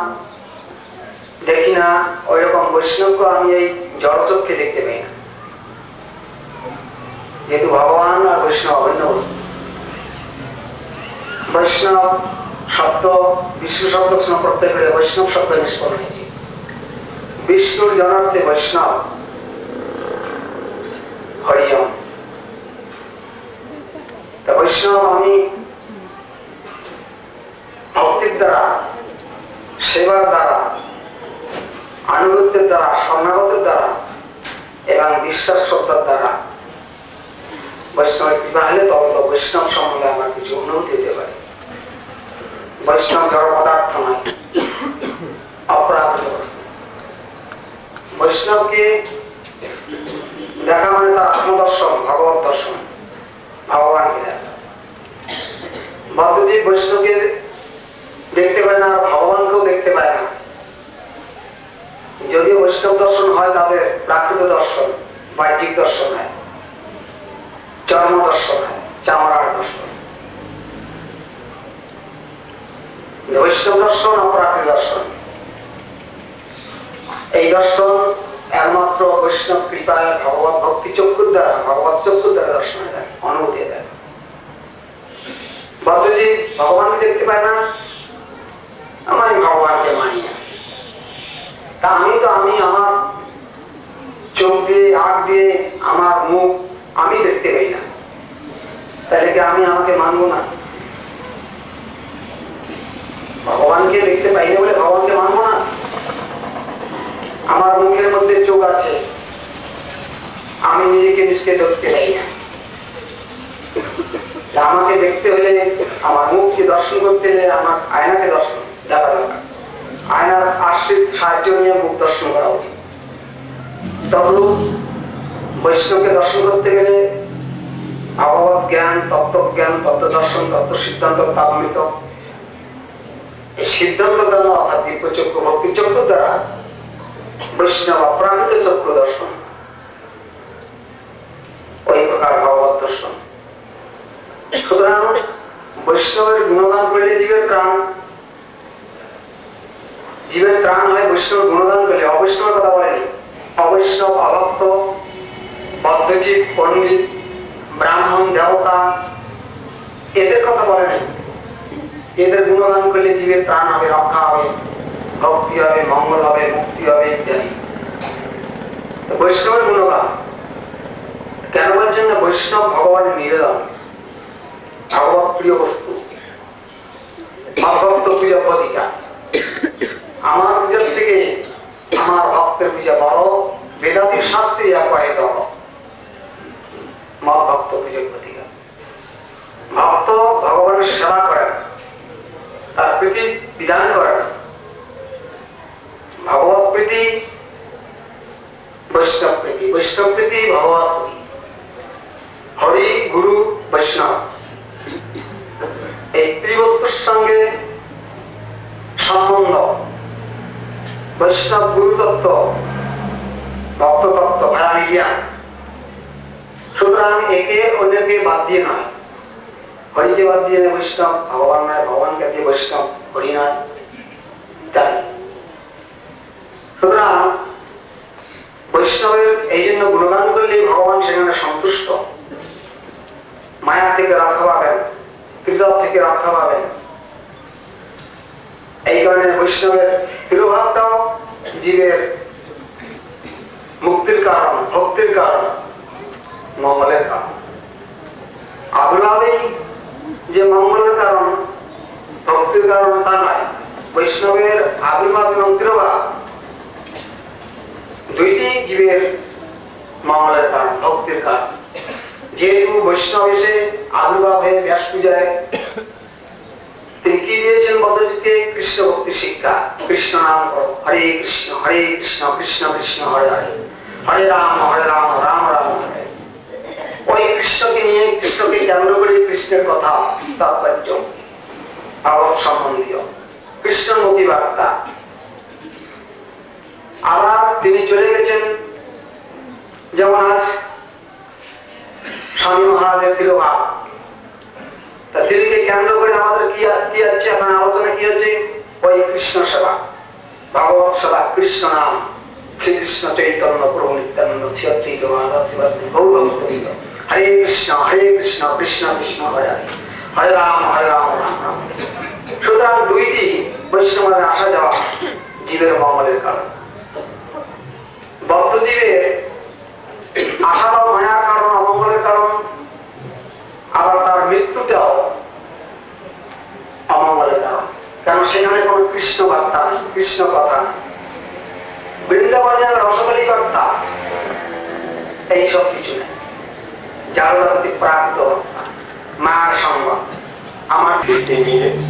দেখি না ওই রকম বৈষ্ণবকে আমি এই জড়চক্ষে দেখতে পাই না। যেহেতু ভগবান আর বৈষ্ণব অভিন্ন বস্তু। বৈষ্ণব শব্দ, বিষ্ণু শব্দ প্রত্যয় করে বৈষ্ণব শব্দ নিষ্পন্ন হয়েছে। বিষ্ণুর জনার্থে বৈষ্ণব। হরিয়ম বৈষ্ণব আমি ভক্তির দ্বারা, সেবার দ্বারা, আনুগত্যের দ্বারা, স্বর্ণাগতের দ্বারা এবং বিশ্বাস শ্রদ্ধার দ্বারা বৈষ্ণবের বিবাহ হলে তবে তো বৈষ্ণব সম্বন্ধে আমার কিছু অনুভূতি হতে পারে। वैष्णव धर्म पदार्थ প্রীতি বৈষ্ণব প্রীতি বৈষ্ণব প্রীতি প্রীতি হরি, গুরু, বৈষ্ণব। এই ত্রিবস্তুর সঙ্গে সম্বন্ধ। বৈষ্ণব গুরুতত্ত্ব ভক্ততত্ত্ব ভায়া বিজ্ঞান সুতরাং একে অন্যকে বাদ দিয়ে নয়। হরিকে বাদ দিয়ে বৈষ্ণব, ভগবান নয়, ভগবানকে দিয়ে বৈষ্ণব, হরি নয় তাই সুতরাং বৈষ্ণবের এই জন্য গুণগান করলে ভগবান সেখানে সন্তুষ্ট। মায়া থেকে রক্ষা পাবেন কৃতক থেকে রক্ষা পাবেন। এই কারণে বৈষ্ণবের তিরোভাবটাও জীবের মুক্তির কারণ, ভক্তির কারণ, মঙ্গলের কারণ। আবির্ভাবেই যে মঙ্গলের কারণ, ভক্তির কারণ তা নয়, বৈষ্ণবের আবির্ভাব এবং দুইটি জীবের মঙ্গলের কারণ ভক্তির কারণ যেহেতু বৈষ্ণব এসে আবির্ভাব হয়ে ব্যাস পূজায় তিনি কি দিয়েছেন বদ্ধজিকে কৃষ্ণ ভক্তি শিক্ষা। কৃষ্ণ নাম হরে কৃষ্ণ হরে কৃষ্ণ কৃষ্ণ কৃষ্ণ, হরে হরে। হরে রাম হরে রাম রাম রাম ওই কৃষ্ণকে নিয়ে কৃষ্ণকে কেন্দ্র করে কৃষ্ণের কথা, তাৎপর্য ভাগবত সম্বন্ধীয় কৃষ্ণমুখী বার্তা আবার তিনি চলে গেছেন। যেমন আজ স্বামী মহারাজের তিরোভাব তা তিরিকে কেন্দ্র করে আমাদের কি কি হচ্ছে এখন আলোচনা কি হচ্ছে ওই কৃষ্ণ সেবা। ভগবত সেবা, কৃষ্ণ নাম। শ্রীকৃষ্ণ চৈতন্য, প্রভু নিত্যানন্দ শ্রীঅদ্বৈত মাধব শিবাত্মী গৌরব গোবিন্দ হরে কৃষ্ণ হরে কৃষ্ণ কৃষ্ণ কৃষ্ণ হরে। হরে রাম হরে রাম রাম রাম। সুতরাং দুইটি বৈষ্ণবের আসা যাওয়া জীবের মঙ্গলের কারণ। বদ্ধজীবের আশা মায়ার কারণ অমঙ্গলের কারণ আবার তার মৃত্যুটাও অমঙ্গলের কারণ। কারণ সেখানে কোনো কৃষ্ণ বার্তা নেই কৃষ্ণ কথা নেই। বৃন্দাবনে রসগোলী বার্তা এইসব কিছু নেই। জাগরতি প্রাপ্ত মার সঙ্গ আমার 15 minutes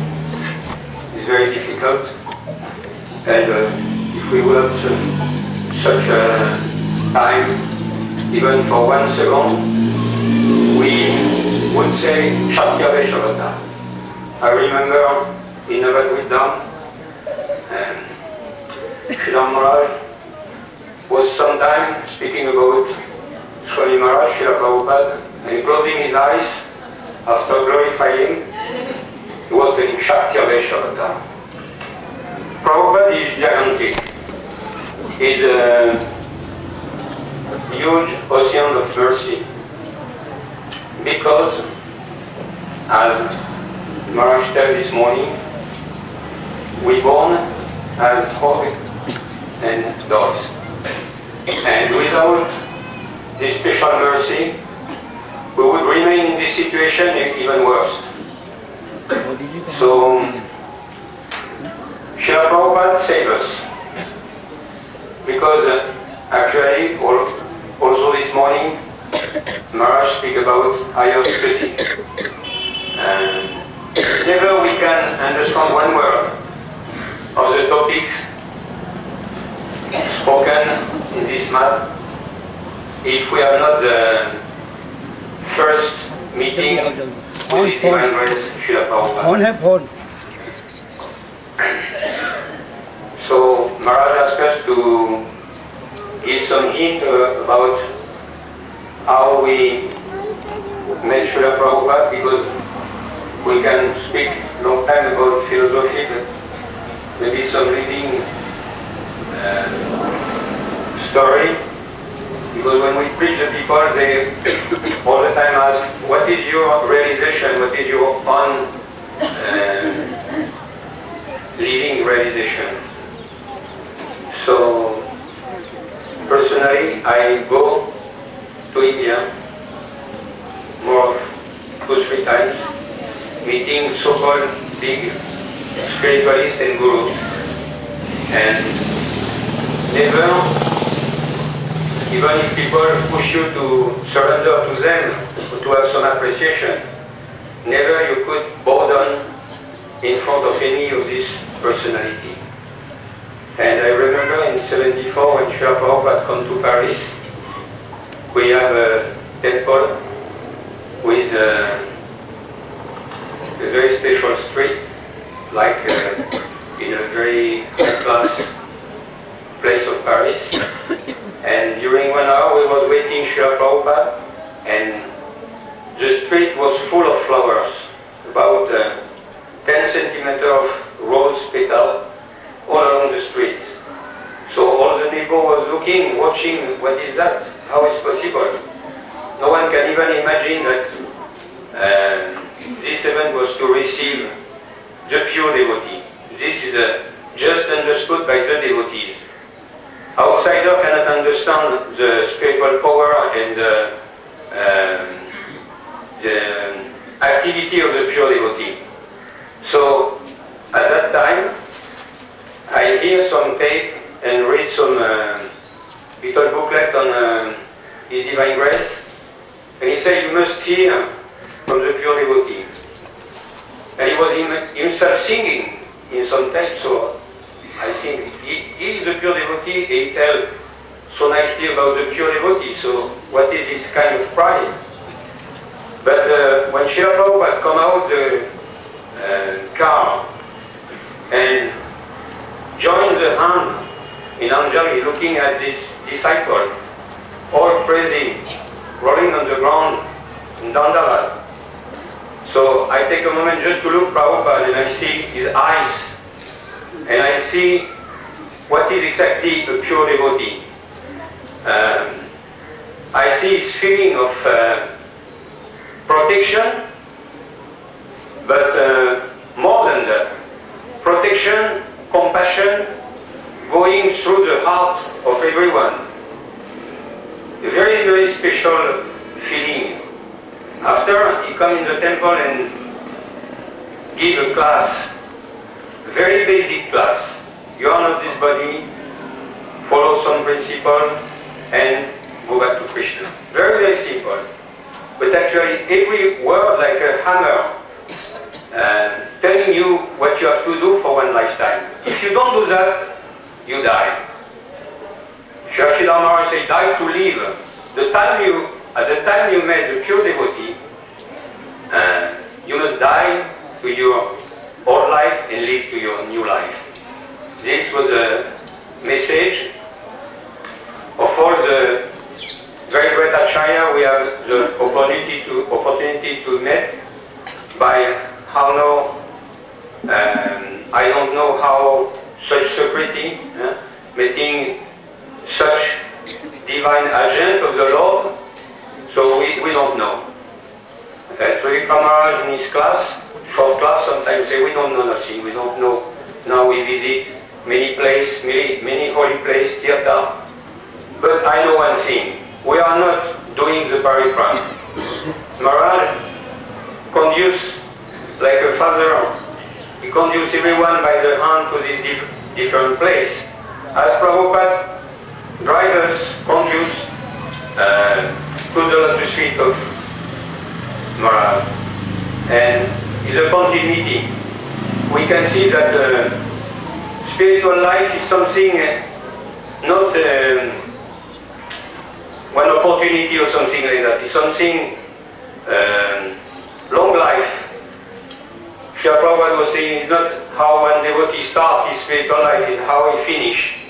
is very difficult. And uh, if we work such, such a time, even for one second, we would say Shatyaveshavata. I remember in Navad Wisdom, Sridhar Maharaj was sometime speaking about Swami Maharaj, Srila Prabhupada, and closing his eyes after glorifying, he was getting Shakti Aveshavata. Prabhupada is gigantic. He's a huge ocean of mercy. Because, as said this morning, we born as hobbits and dogs. And without this special mercy, we would remain in this situation even worse. So, Srila Prabhupada save us. Because uh, actually, al- also this morning, Maharaj speak about higher study. And never we can understand one word of the topics spoken in this map if we have not the first meeting with His Divine Grace Srila Prabhupada. So Maharaj asked us to give some hint uh, about how we made Srila Prabhupada because we can speak long time about philosophy but maybe some reading uh, story because when we preach the people they all the time ask what is your realization, what is your on uh, living realization. So, personally, I go to India more two, three times, meeting so-called big spiritualists and gurus. And never, even if people push you to surrender to them, to have some appreciation, never you could bow down in front of any of these personality. And I remember in 74 when Srila Prabhupada come to Paris, we have a temple with a, a very special street, like uh, in a very high-class place of Paris. And during one hour we was waiting Srila and the street was full of flowers, about uh, 10 centimeters of rose petal all along the street. So all the neighbor was looking, watching, what is that? How is possible? No one can even imagine that uh, this event was to receive the pure devotee. This is uh, just understood by the devotees. Outsider cannot understand the spiritual power and the, um, the activity of the pure devotee. So at that time, I hear some tape and read some uh, little booklet on uh, His Divine Grace, and he said, you must hear from the pure devotee. And he was him, himself singing in some tape, so I think he, he is the pure devotee, he tells so nicely about the pure devotee, so what is this kind of pride? But uh, when Srila Prabhupada come out the uh, car and join the hand in Anjali looking at this disciple, all praising, rolling on the ground in dandavat. So I take a moment just to look Prabhupada and I see his eyes and I see what is exactly a pure devotee. Um, I see his feeling of uh, protection, but uh, more than that, protection, compassion, going through the heart of everyone. A very, very special feeling. After he come in the temple and give a class, very basic class. You are not this body, follow some principle, and go back to Krishna. Very, very simple. But actually, every word like a hammer, telling you what you have to do for one lifetime. If you don't do that, you die. Sridhar Maharaj said, die to live. The time you, at the time you met the pure devotee, uh, you must die to your old life and live to your new life. This was a message of all the very great Acharya we have the opportunity to opportunity to meet by how now um, I don't know how such security uh, meeting such divine agent of the Lord so we, we don't know. Uh, Trivikrama Maharaj in his class, short class, sometimes say we don't know nothing, we don't know. Now we visit many places, many, many holy places, tirtha. But I know one thing, we are not doing the parikrama. Maharaj conduce like a father, he conduce everyone by the hand to this dif different place. As Prabhupada drive us, conduce uh, to the feet of Maharaj. And is a continuity. We can see that uh, spiritual life is something uh, not um, one opportunity or something like that. It's something um, long life. Srila Prabhupada was saying it's not how one devotee starts his spiritual life, it's how he finish.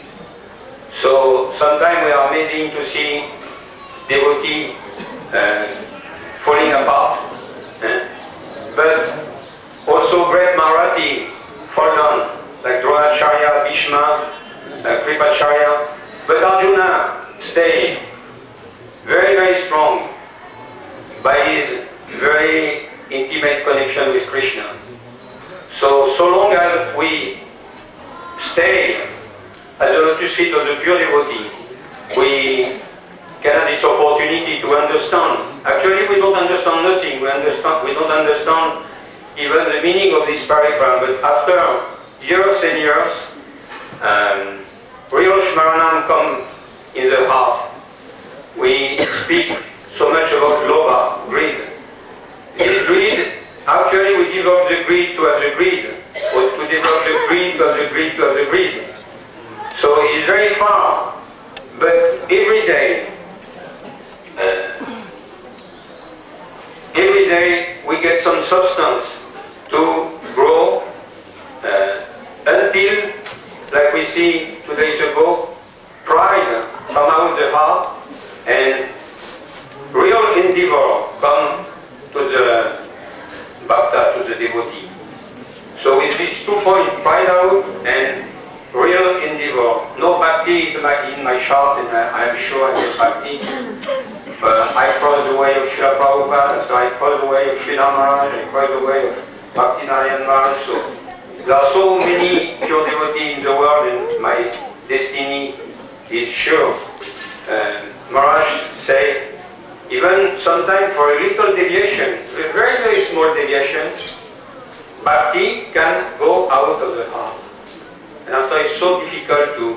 So sometimes we are amazing to see devotee uh, falling apart. eh? But also great Maharathi fall down, like Dronacharya, Bhishma, uh, Kripacharya. But Arjuna stayed very, very strong by his very intimate connection with Krishna. So, so long as we stay at the lotus feet of the pure devotee, we can have this opportunity to understand. Actually, we don't understand nothing. We understand. We don't understand even the meaning of this paragraph. But after years and years, um, real smaranam come in the heart. We speak so much about lobha, greed. This greed, actually, we develop the greed to have the greed, or to develop the greed to have the greed to have the greed. So it's very far. But every day, uh, every day we get some substance to grow uh, until, like we see two days ago, 2.5 out and real endeavor. No bhakti is like in my shop and I, am sure I get bhakti. But I follow the way of Srila Prabhupada, so I follow the way of Srila Maharaj, I follow the way of Bhakti Narayan Maharaj. So there are so many pure devotees in the world and my destiny is sure. Uh, Maharaj said, even sometimes for a little deviation, a very, very small deviation, bhakti can go out of the heart. And after it's so difficult to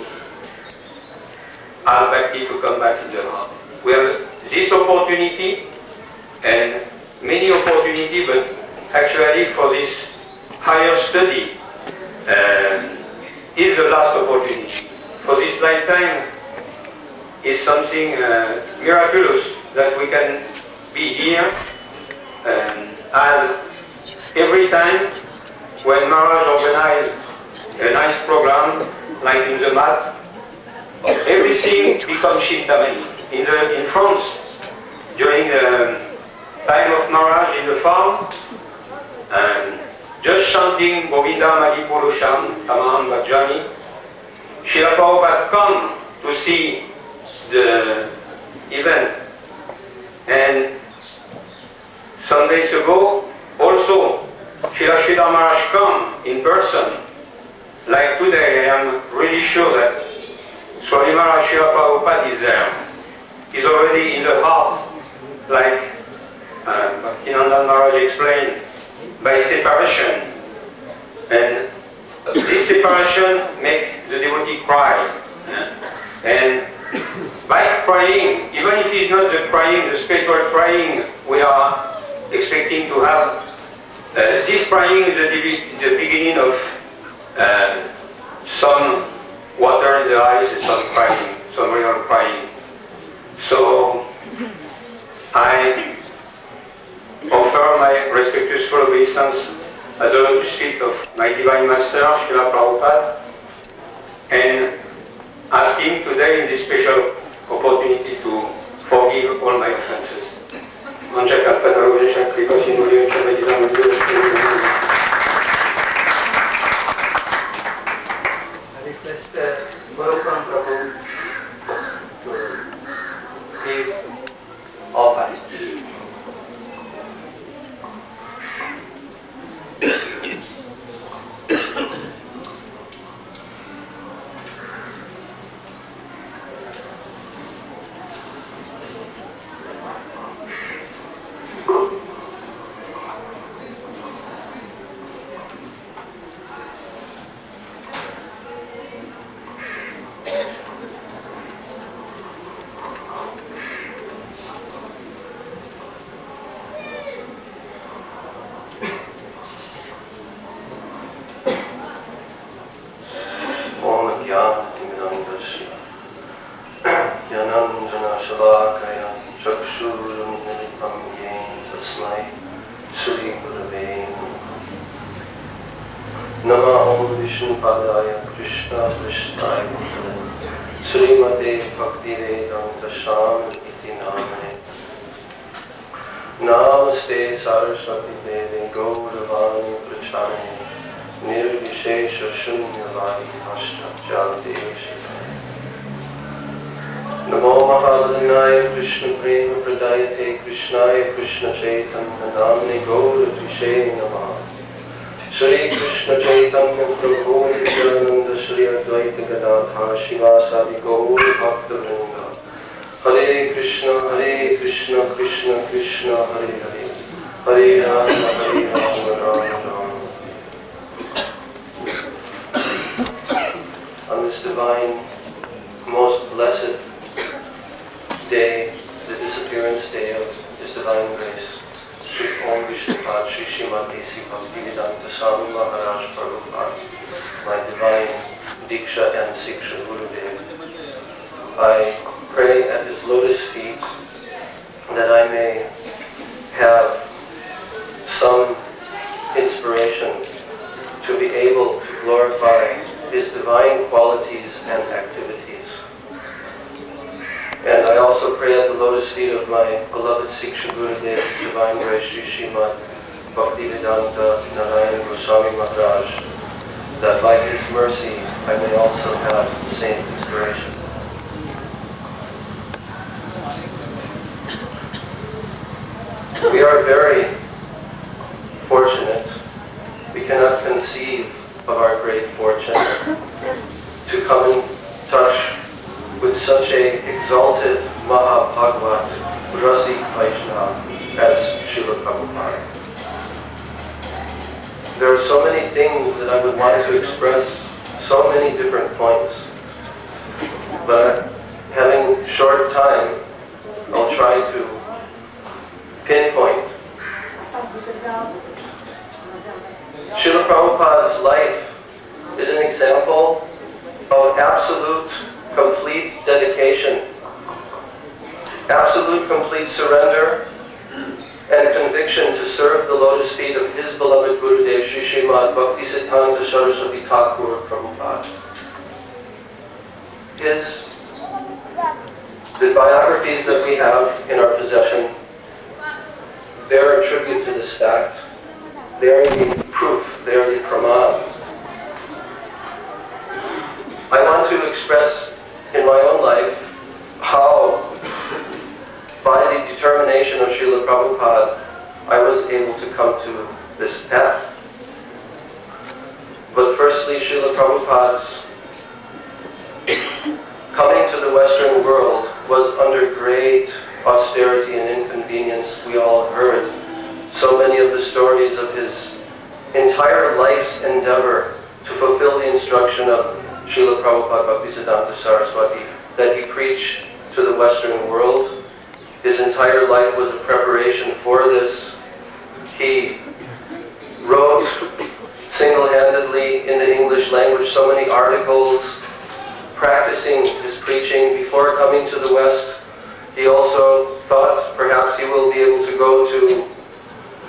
ask bhakti to come back in the heart. We have this opportunity and many opportunities, but actually for this higher study uh, is the last opportunity. For this lifetime is something uh, miraculous that we can be here um, and every time when Maharaj organized a nice program like in the mass, everything becomes Chintamani. In, the, in France, during the time of Maharaj in the farm, and just chanting Govindam Adi-purusham, Tamam Bhajani, Srila Prabhupada come to see the event. And some days ago, also, Srila Sridhar Maharaj come in person. Like today, I am really sure that Swami Maharaj Srila Prabhupada is there. He's already in the heart, like uh, Bhaktinandan Maharaj explained, by separation. And this separation makes the devotee cry. And by crying, even if it's not the crying, the spiritual crying we are expecting to have, this crying is the, the beginning of uh, some water in the eyes and some crying, some real crying. So I offer my respectful obeisance at the feet of my Divine Master, Srila Prabhupada, and ask him today in this special opportunity to forgive all my offenses. non c'è carta d'orologio, c'è qui così non riesce a vedere some inspiration to be able to glorify His divine qualities and activities. And I also pray at the lotus feet of my beloved Siksha Gurudev, Divine Grace Sri Srimad Bhaktivedanta Narayan Goswami Maharaj, that by His mercy I may also have the same inspiration. We are very fortunate. We cannot conceive of our great fortune to come in touch with such a exalted Mahabhagavata Rasi Vaishnava as Srila Prabhupada. There are so many things that I would want to express, so many different points. But having short time, I'll try to pinpoint. Srila Prabhupada's life is an example of absolute, complete dedication, absolute, complete surrender, and conviction to serve the lotus feet of his beloved Gurudev Sri Srimad Bhakti Siddhanta Saraswati Thakur Prabhupada. His, the biographies that we have in our possession bear a tribute to this fact. They are the proof, they are the praman. I want to express in my own life how, by the determination of Srila Prabhupada, I was able to come to this path. But firstly, Srila Prabhupada's coming to the Western world was under great austerity and inconvenience. We all heard so many of the stories of his entire life's endeavor to fulfill the instruction of Srila Prabhupada Bhaktisiddhanta Saraswati that he preached to the Western world. His entire life was a preparation for this. He wrote single-handedly in the English language so many articles practicing his preaching before coming to the West. He also thought perhaps he will be able to go to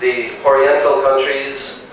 the Oriental countries